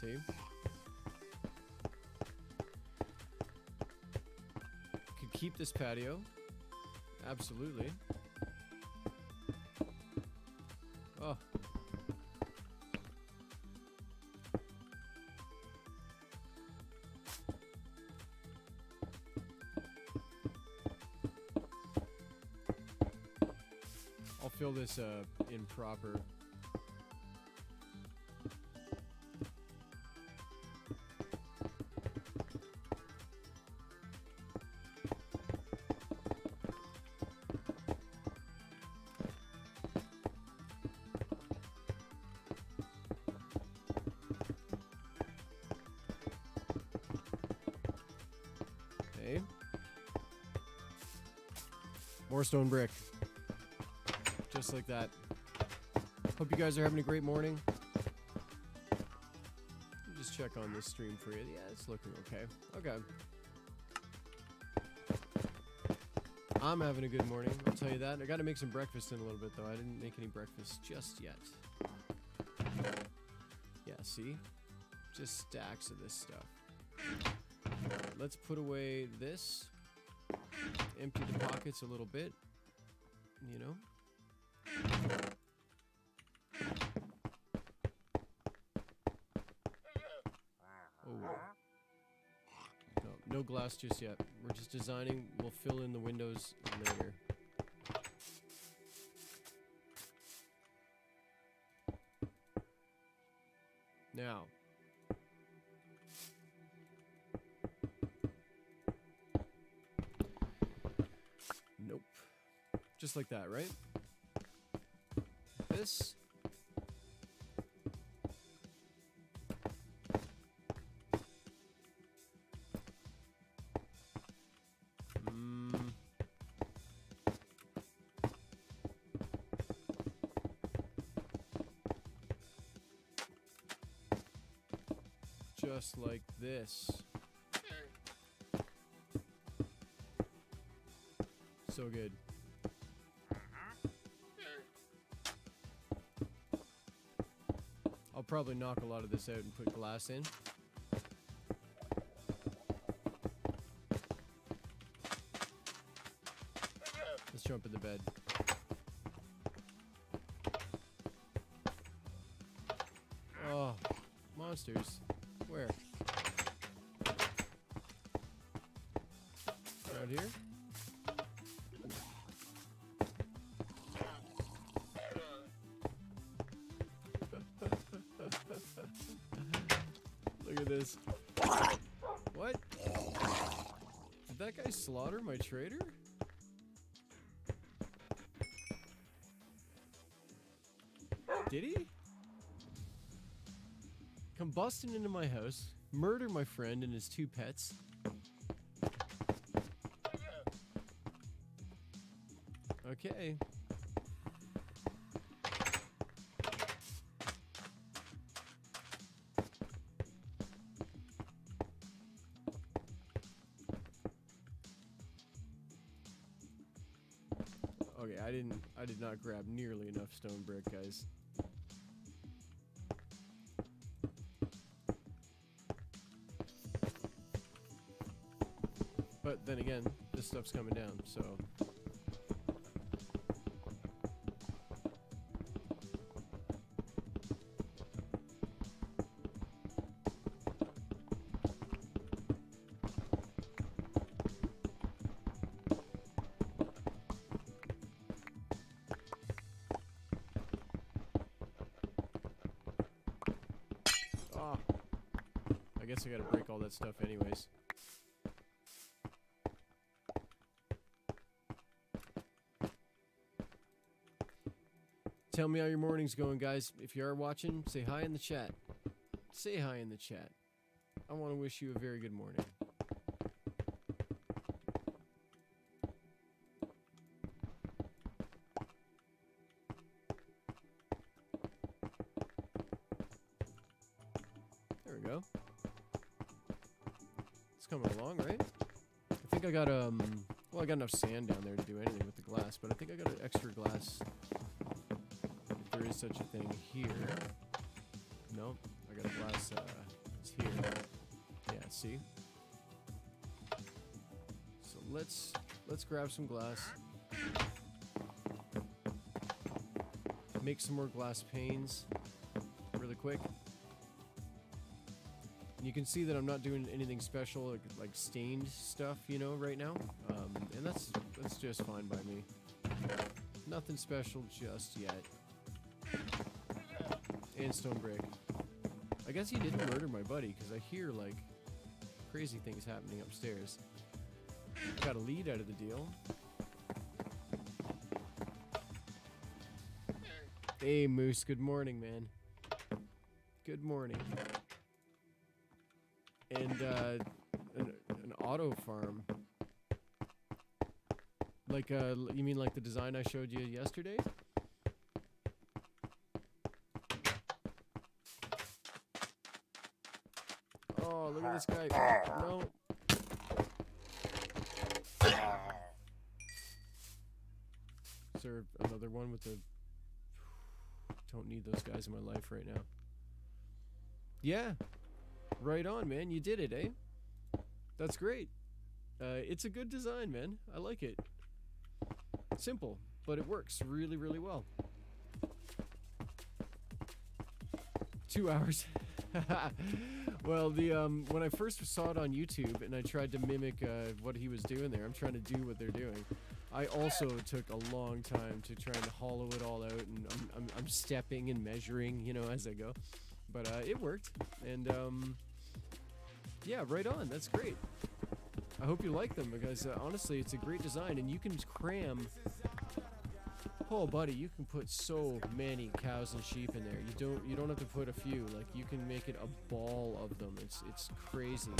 See? Could keep this patio. Absolutely. This uh, in proper. Okay. More stone brick. Just like that. Hope you guys are having a great morning. Just check on this stream for you. Yeah, it's looking okay. Okay. I'm having a good morning, I'll tell you that. I gotta make some breakfast in a little bit though. I didn't make any breakfast just yet. Yeah, see? Just stacks of this stuff. Alright, let's put away this. Empty the pockets a little bit. Glass just yet. We're just designing. We'll fill in the windows later. Now. Nope. Just like that, right? This. This. So good. I'll probably knock a lot of this out and put glass in. Let's jump in the bed. Oh, monsters. Where? Here? Look at this. What? Did that guy slaughter my trader? Did he? Come busting into my house, murder my friend and his two pets. Okay. Okay, I didn't I did not grab nearly enough stone brick, guys. But then again, this stuff's coming down, so that stuff anyways. Tell me how your morning's going, guys. If you are watching, say hi in the chat. Say hi in the chat. I want to wish you a very good morning. I got um. Well, I got enough sand down there to do anything with the glass, but I think I got an extra glass. If there is such a thing here. Nope, I got a glass. Uh, it's here. Yeah, see. So let's let's grab some glass. Make some more glass panes, you can see that I'm not doing anything special, like, like stained stuff, you know, right now. Um, and that's that's just fine by me. Nothing special just yet. And stone brick. I guess he didn't murder my buddy, because I hear, like, crazy things happening upstairs. Got a lead out of the deal. Hey, Moose, good morning, man. Good morning uh, an, an auto farm. Like, uh, you mean like the design I showed you yesterday? Oh, look at this guy. No. Is there another one with the... Don't need those guys in my life right now. Yeah, Right on, man. You did it, eh? That's great. Uh, it's a good design, man. I like it. Simple, but it works really, really well. Two hours. well, the um, when I first saw it on YouTube and I tried to mimic uh, what he was doing there, I'm trying to do what they're doing. I also took a long time to try and hollow it all out, and I'm, I'm, I'm stepping and measuring, you know, as I go. But uh, it worked, and um, yeah, right on. That's great. I hope you like them because uh, honestly, it's a great design, and you can cram. Oh, buddy, you can put so many cows and sheep in there. You don't. You don't have to put a few. Like you can make it a ball of them. It's it's crazy.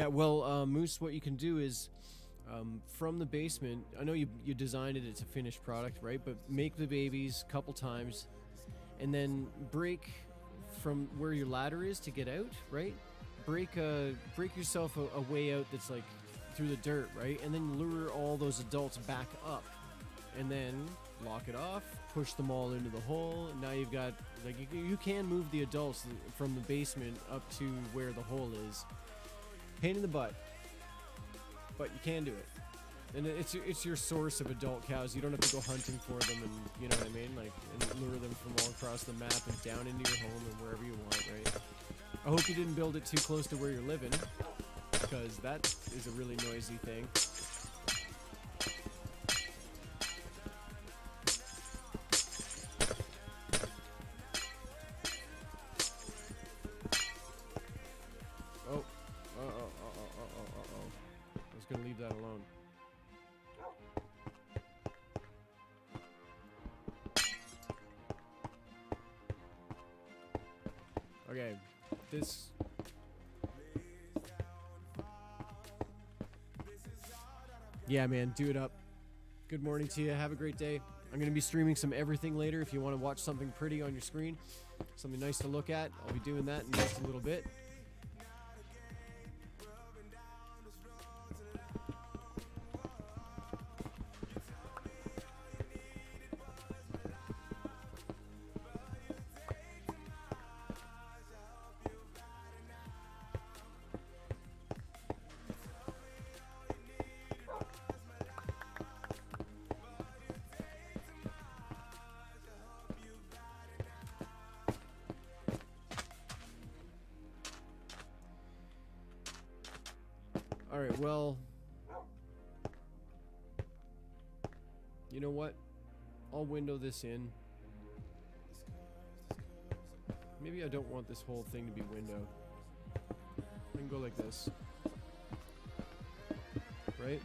Yeah, well, uh, Moose, what you can do is um, from the basement. I know you you designed it; it's a finished product, right? But make the babies a couple times, and then break from where your ladder is to get out, right? Break uh break yourself a, a way out that's like through the dirt, right? And then lure all those adults back up, and then lock it off, push them all into the hole. and Now you've got like you, you can move the adults from the basement up to where the hole is. Pain in the butt, but you can do it. And it's it's your source of adult cows. You don't have to go hunting for them, and you know what I mean, like lure them from all across the map and down into your home and wherever you want, right? I hope you didn't build it too close to where you're living, because that is a really noisy thing. Yeah, man, do it up. Good morning to you. Have a great day. I'm going to be streaming some everything later if you want to watch something pretty on your screen, something nice to look at. I'll be doing that in just a little bit. Alright, well... You know what? I'll window this in. Maybe I don't want this whole thing to be window. I can go like this. Right?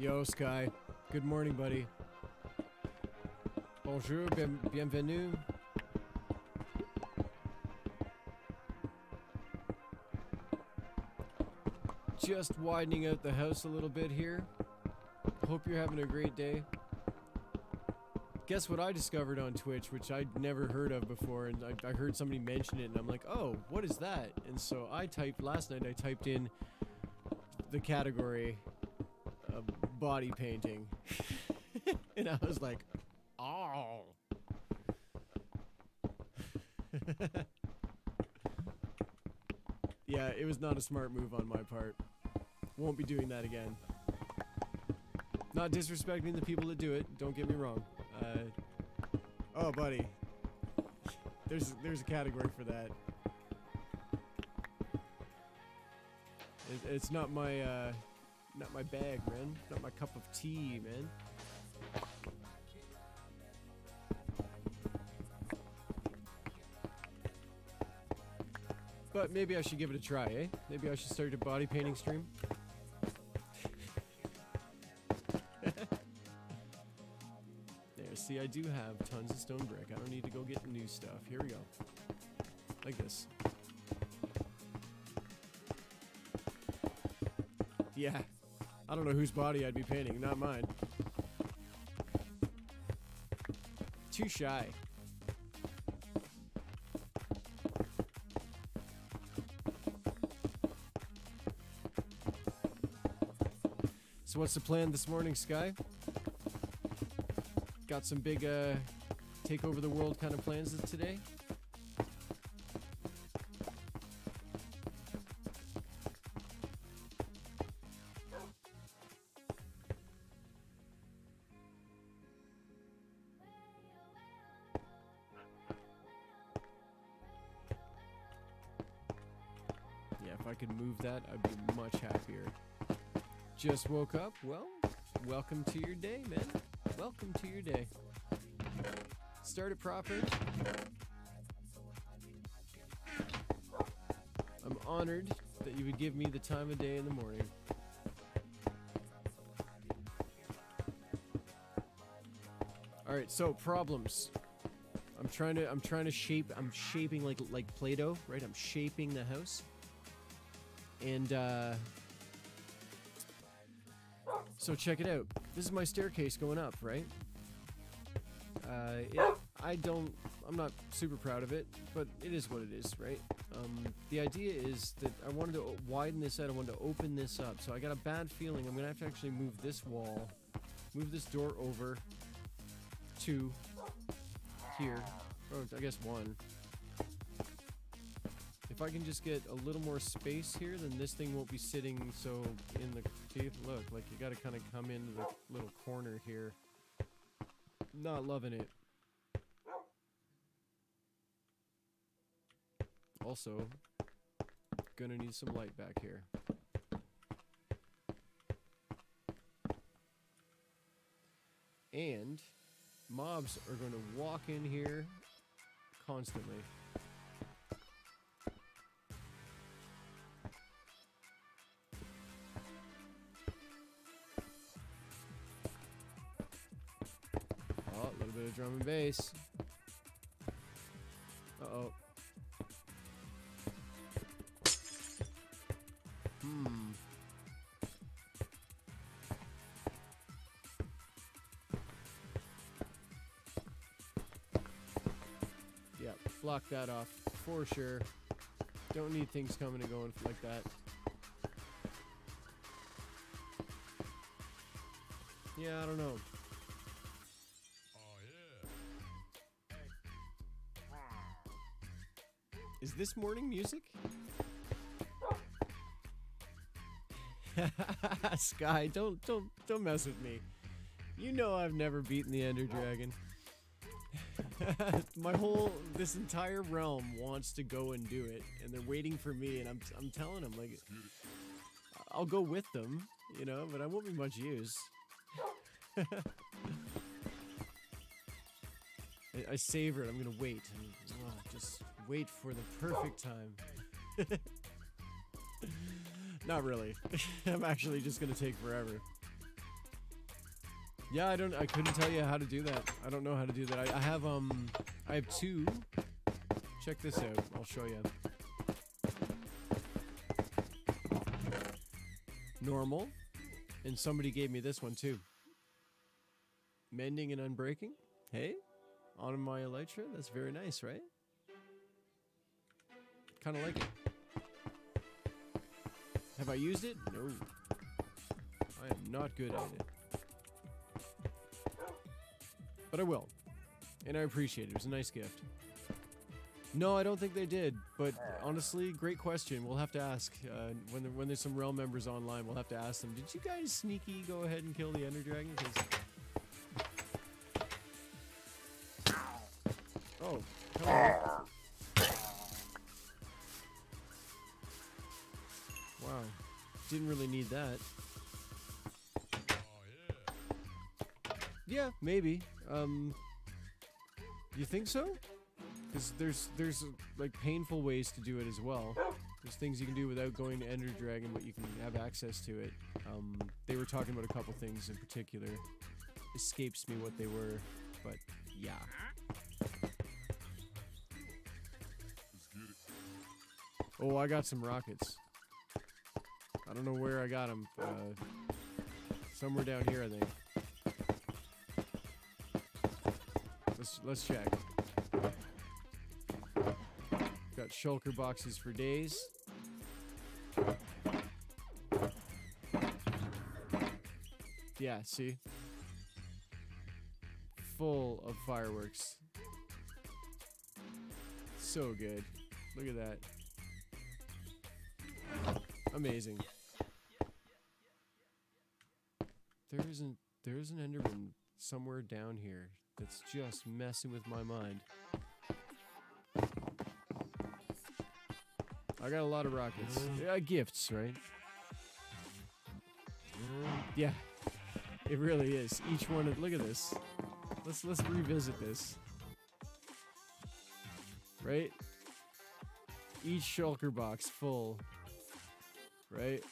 Yo, Sky. Good morning, buddy. Bonjour, bien bienvenue. Just widening out the house a little bit here. Hope you're having a great day. Guess what I discovered on Twitch, which I'd never heard of before, and I, I heard somebody mention it, and I'm like, oh, what is that? And so I typed, last night I typed in the category body painting. and I was like, oh. yeah, it was not a smart move on my part. Won't be doing that again. Not disrespecting the people that do it, don't get me wrong. Uh, oh, buddy. There's there's a category for that. It, it's not my uh, not my bag, man. Not my cup of tea, man. But maybe I should give it a try, eh? Maybe I should start a body painting stream. there, see, I do have tons of stone brick. I don't need to go get new stuff. Here we go. Like this. Yeah. I don't know whose body I'd be painting, not mine. Too shy. So what's the plan this morning, Sky? Got some big uh take over the world kind of plans today? Just woke up? Well, welcome to your day, man. Welcome to your day. Start it proper. I'm honored that you would give me the time of day in the morning. All right, so problems. I'm trying to I'm trying to shape I'm shaping like like Play-Doh, right? I'm shaping the house. And uh so check it out. This is my staircase going up, right? Uh, it, I don't, I'm not super proud of it, but it is what it is, right? Um, the idea is that I wanted to widen this out, I wanted to open this up, so I got a bad feeling I'm gonna have to actually move this wall, move this door over to here, or I guess one. If I can just get a little more space here, then this thing won't be sitting so in the teeth. Look, like you gotta kind of come into the little corner here. Not loving it. Also, gonna need some light back here. And mobs are to walk in here constantly. Of drum and bass. Uh oh. Hmm. Yep, block that off for sure. Don't need things coming and going like that. Yeah, I don't know. This morning music? Sky, don't don't don't mess with me. You know I've never beaten the Ender Dragon. My whole this entire realm wants to go and do it, and they're waiting for me, and I'm I'm telling them like I'll go with them, you know, but I won't be much use. I, I savor it. I'm gonna wait and oh, just wait for the perfect time. Not really. I'm actually just gonna take forever. Yeah, I don't. I couldn't tell you how to do that. I don't know how to do that. I, I have um, I have two. Check this out. I'll show you. Normal, and somebody gave me this one too. Mending and unbreaking. Hey, on my elytra. That's very nice, right? Kind of like it. Have I used it? No. I am not good at it. But I will. And I appreciate it. It was a nice gift. No, I don't think they did. But honestly, great question. We'll have to ask uh, when there, when there's some realm members online. We'll have to ask them. Did you guys sneaky go ahead and kill the Ender Dragon? 'Cause- that. Yeah, maybe. Um, you think so? Because there's there's like painful ways to do it as well. There's things you can do without going to Ender Dragon, but you can have access to it. Um, they were talking about a couple things in particular. Escapes me what they were, but yeah. Oh, I got some rockets. I don't know where I got them. Uh, somewhere down here, I think. Let's let's check. Got shulker boxes for days. Yeah, see? Full of fireworks. So good. Look at that. Amazing. There isn't there is an Enderman somewhere down here that's just messing with my mind. I got a lot of rockets. Yeah, uh, gifts, right? Yeah. It really is. Each one of look at this. Let's let's revisit this. Right? Each shulker box full. Right?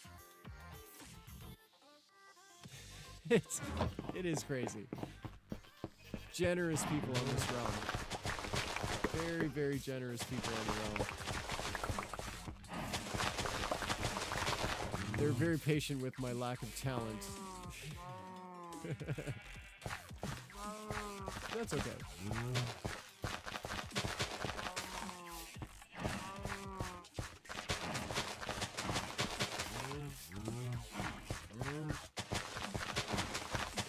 it's it is crazy. Generous people on this realm. Very, very generous people on the realm. They're very patient with my lack of talent. That's okay.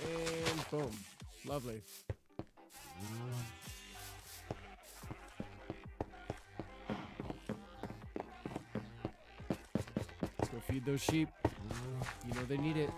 And boom. Lovely. Let's go feed those sheep. You know they need it.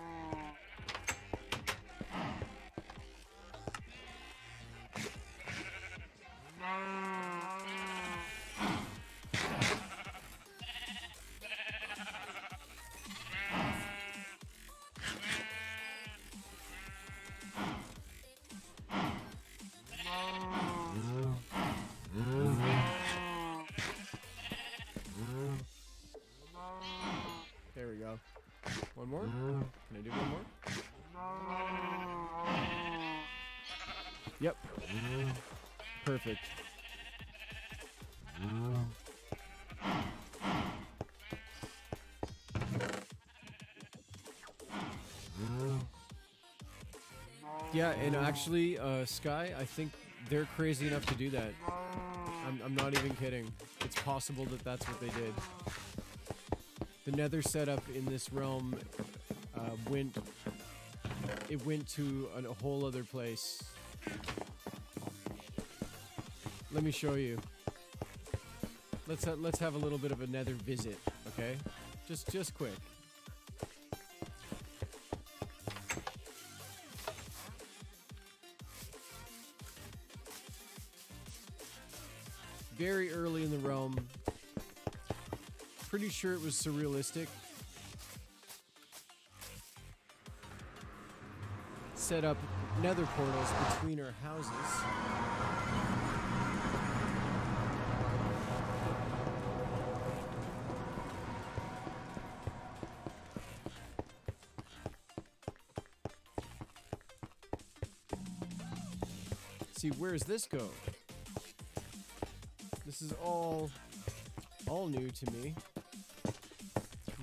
And actually, uh, Sky, I think they're crazy enough to do that. I'm, I'm not even kidding. It's possible that that's what they did. The nether setup in this realm uh, went... It went to an, a whole other place. Let me show you. Let's ha let's have a little bit of a nether visit, okay? Just just quick. Very early in the realm. Pretty sure it was surrealistic. Set up nether portals between our houses. See, where does this go? This is all, all new to me.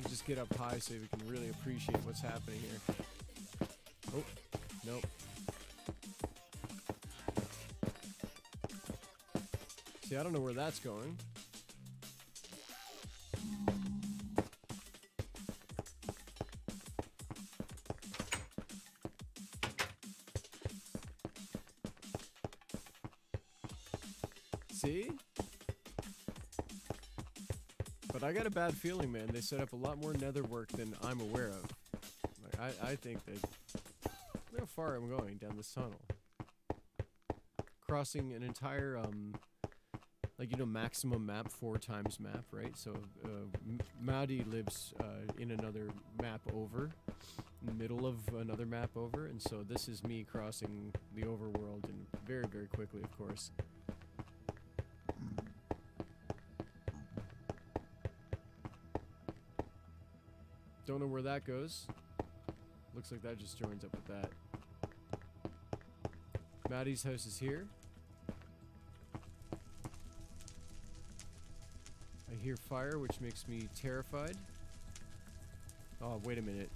Just get up high so we can really appreciate what's happening here. Oh, nope. See, I don't know where that's going. I got a bad feeling, man. They set up a lot more nether work than I'm aware of. Like, I, I think that... Look how far I'm going down this tunnel. Crossing an entire, um... Like, you know, maximum map, four times map, right? So, uh, M- Maddie lives uh, in another map over, middle of another map over, and so this is me crossing the overworld, and very, very quickly, of course. Don't know where that goes. Looks like that just joins up with that. Maddie's house is here. I hear fire, which makes me terrified. Oh, wait a minute.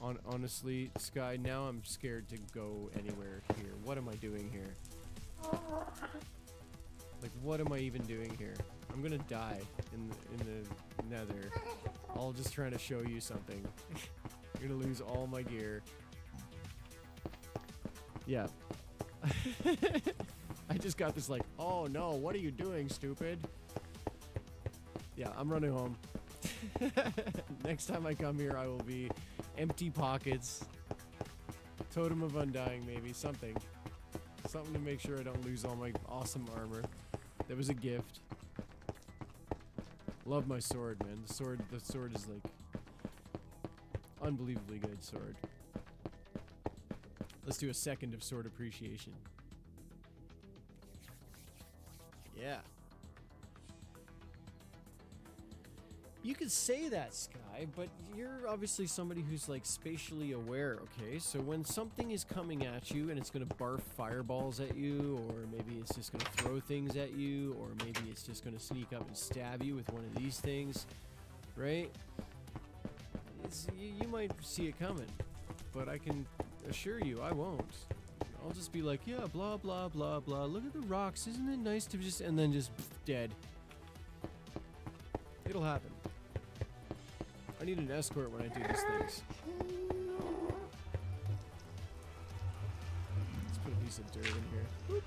On honestly, Sky, now I'm scared to go anywhere here. What am I doing here? Like, what am I even doing here? I'm gonna die in the, in the nether. All just trying to show you something. I'm gonna lose all my gear. Yeah. I just got this like, oh no, what are you doing, stupid? Yeah, I'm running home. Next time I come here, I will be empty pockets. Totem of Undying, maybe. Something. Something to make sure I don't lose all my awesome armor. That was a gift. Love my sword, man. The sword, the sword is like unbelievably good sword. Let's do a second of sword appreciation. Yeah. Say that, Sky, but you're obviously somebody who's like spatially aware, okay? So when something is coming at you and it's gonna barf fireballs at you, or maybe it's just gonna throw things at you, or maybe it's just gonna sneak up and stab you with one of these things, right? You, you might see it coming, but I can assure you I won't. I'll just be like, yeah, blah, blah, blah, blah. Look at the rocks. Isn't it nice to just, and then just dead. It'll happen. I need an escort when I do these things. Let's put a piece of dirt in here.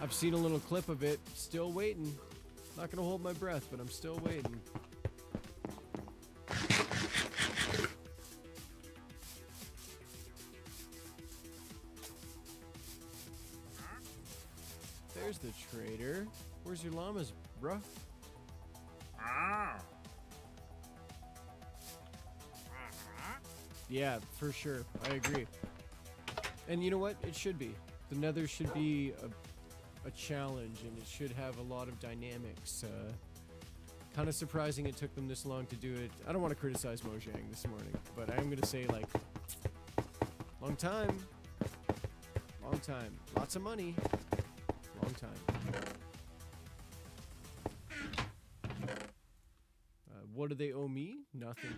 I've seen a little clip of it. Still waiting. Not gonna hold my breath, but I'm still waiting. Where's your llamas, bruh? Yeah, for sure. I agree. And you know what? It should be. The nether should be a a challenge and it should have a lot of dynamics. Uh, kind of surprising it took them this long to do it. I don't want to criticize Mojang this morning, but I am going to say, like, long time. Long time. Lots of money. What do they owe me? Nothing.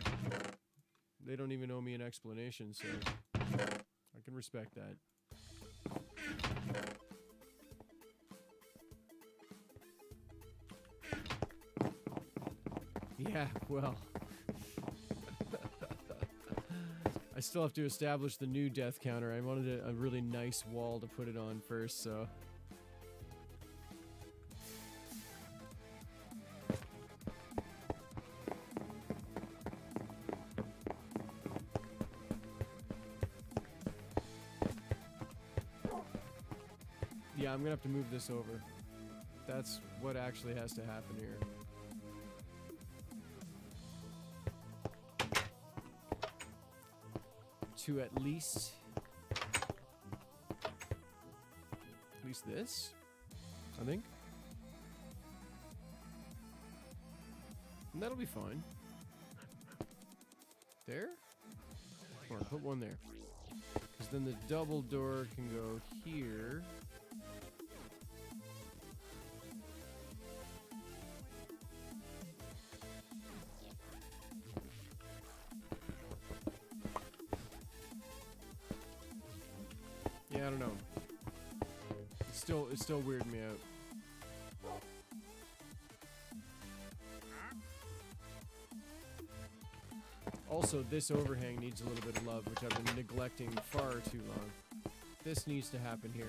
They don't even owe me an explanation, so I can respect that. Yeah, well. I still have to establish the new death counter. I wanted a, a really nice wall to put it on first, so. Yeah, I'm gonna have to move this over. That's what actually has to happen here. To at least... At least this? I think. And that'll be fine. There? On, put one there. Because then the double door can go here. Still, weird me out. Also, this overhang needs a little bit of love, which I've been neglecting far too long. This needs to happen here.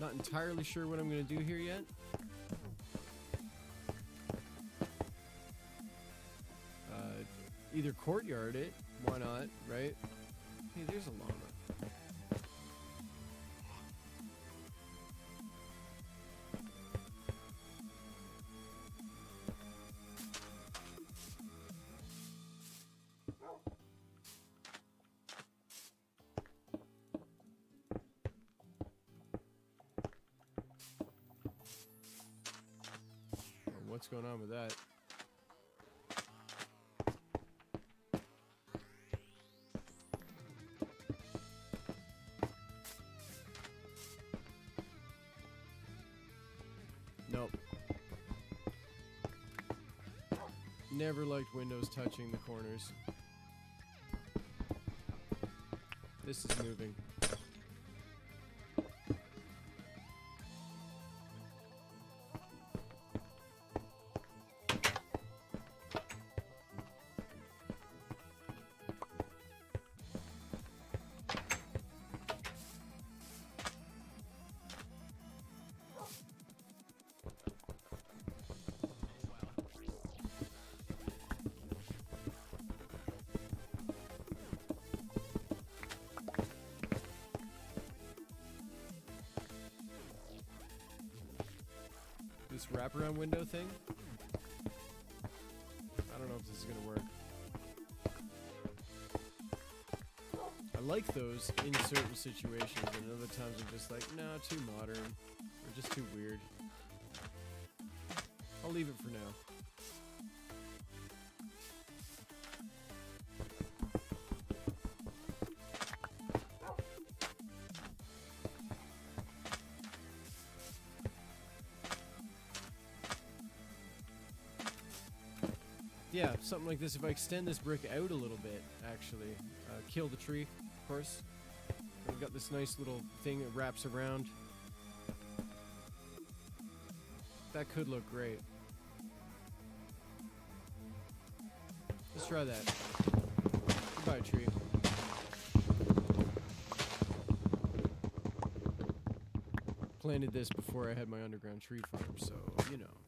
Not entirely sure what I'm going to do here yet. Uh, either courtyard it, why not, right? Hey, there's a llama. Liked windows touching the corners. This is moving. Wraparound window thing? I don't know if this is gonna work. I like those in certain situations, and other times I'm just like, no, too modern. Or just too weird. I'll leave it for now. Yeah, something like this. If I extend this brick out a little bit, actually, uh, kill the tree, of course. I've got this nice little thing that wraps around. That could look great. Let's try that. Goodbye, tree. Planted this before I had my underground tree farm, so, you know.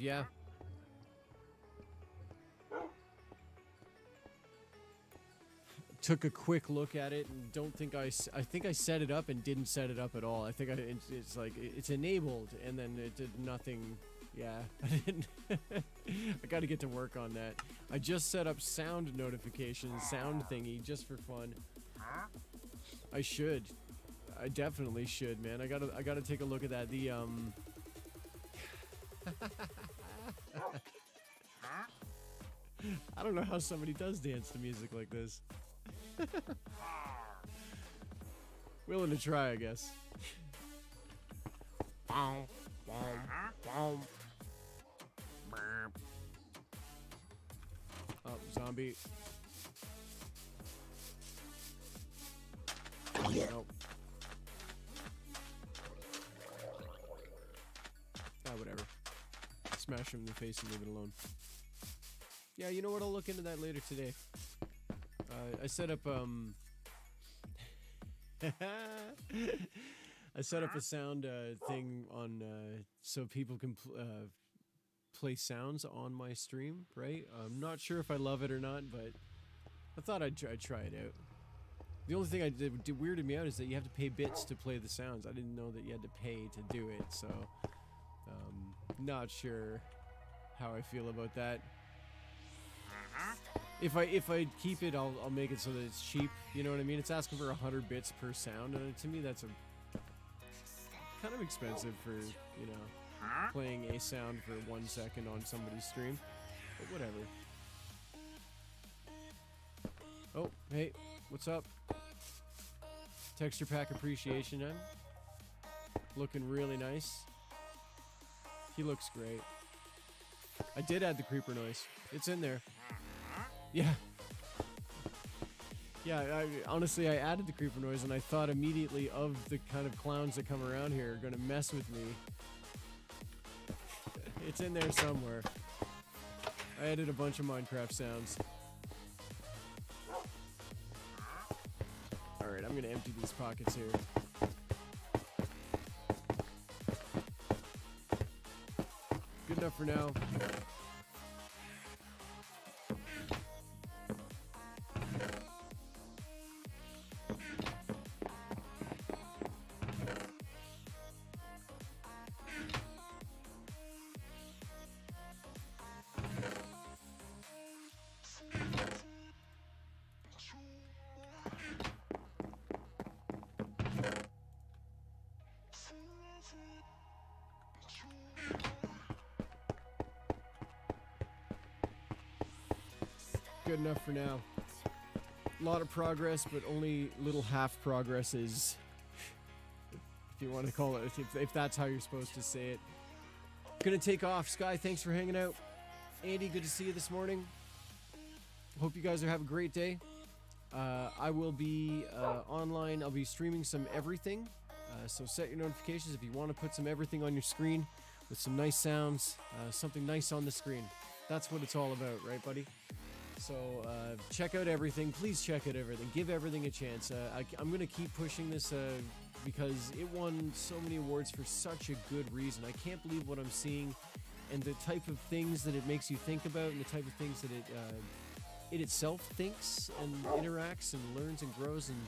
Yeah. Took a quick look at it and don't think I, I think I set it up and didn't set it up at all. I think I, it's, it's like, it's enabled and then it did nothing. Yeah, I didn't. I gotta get to work on that. I just set up sound notifications, sound thingy, just for fun. I should. I definitely should, man. I gotta, I gotta take a look at that. The, um... I don't know how somebody does dance to music like this. Willing to try, I guess. Oh, zombie. Nope. Ah, whatever. Smash him in the face and leave it alone. Yeah, you know what? I'll look into that later today. Uh, I set up um. I set up a sound uh, thing on uh, so people can pl- uh, play sounds on my stream. Right? I'm not sure if I love it or not, but I thought I'd try, try it out. The only thing I did, did weirded me out is that you have to pay bits to play the sounds. I didn't know that you had to pay to do it, so um, not sure how I feel about that. If I if I keep it, I'll I'll make it so that it's cheap. You know what I mean? It's asking for hundred bits per sound, and to me that's a kind of expensive for you know playing a sound for one second on somebody's stream. But whatever. Oh, hey, what's up? Texture pack appreciation, I'm looking really nice. He looks great. I did add the creeper noise. It's in there. Yeah. Yeah, I, honestly, I added the creeper noise and I thought immediately of the kind of clowns that come around here are going to mess with me. It's in there somewhere. I added a bunch of Minecraft sounds. Alright, I'm going to empty these pockets here. Good enough for now. Enough for now. A lot of progress, but only little half progresses. If you want to call it, if, if that's how you're supposed to say it. Gonna take off. Sky, thanks for hanging out. Andy, good to see you this morning. Hope you guys are having a great day. Uh, I will be uh, online. I'll be streaming some everything. Uh, so set your notifications if you want to put some everything on your screen with some nice sounds, uh, something nice on the screen. That's what it's all about, right, buddy? So uh, check out everything. Please check out everything. Give everything a chance. Uh, I, am going to keep pushing this uh, because it won so many awards for such a good reason. I can't believe what I'm seeing and the type of things that it makes you think about and the type of things that it uh, it itself thinks and interacts and learns and grows and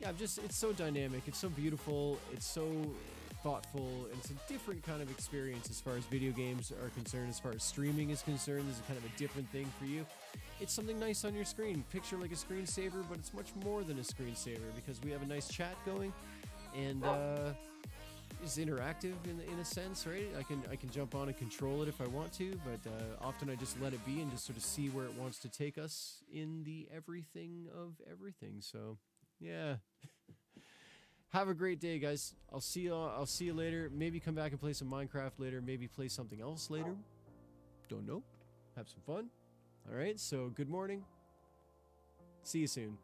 yeah, I'm just it's so dynamic. It's so beautiful. It's so thoughtful. And it's a different kind of experience as far as video games are concerned. As far as streaming is concerned, this is kind of a different thing for you. It's something nice on your screen. Picture like a screensaver, but it's much more than a screensaver because we have a nice chat going, and uh, it's interactive in, in a sense, right? I can I can jump on and control it if I want to, but uh, often I just let it be and just sort of see where it wants to take us in the everything of everything. So, yeah. Have a great day, guys. I'll see you. I'll see you later. Maybe come back and play some Minecraft later. Maybe play something else later. Don't know. Have some fun. All right. So good morning. See you soon.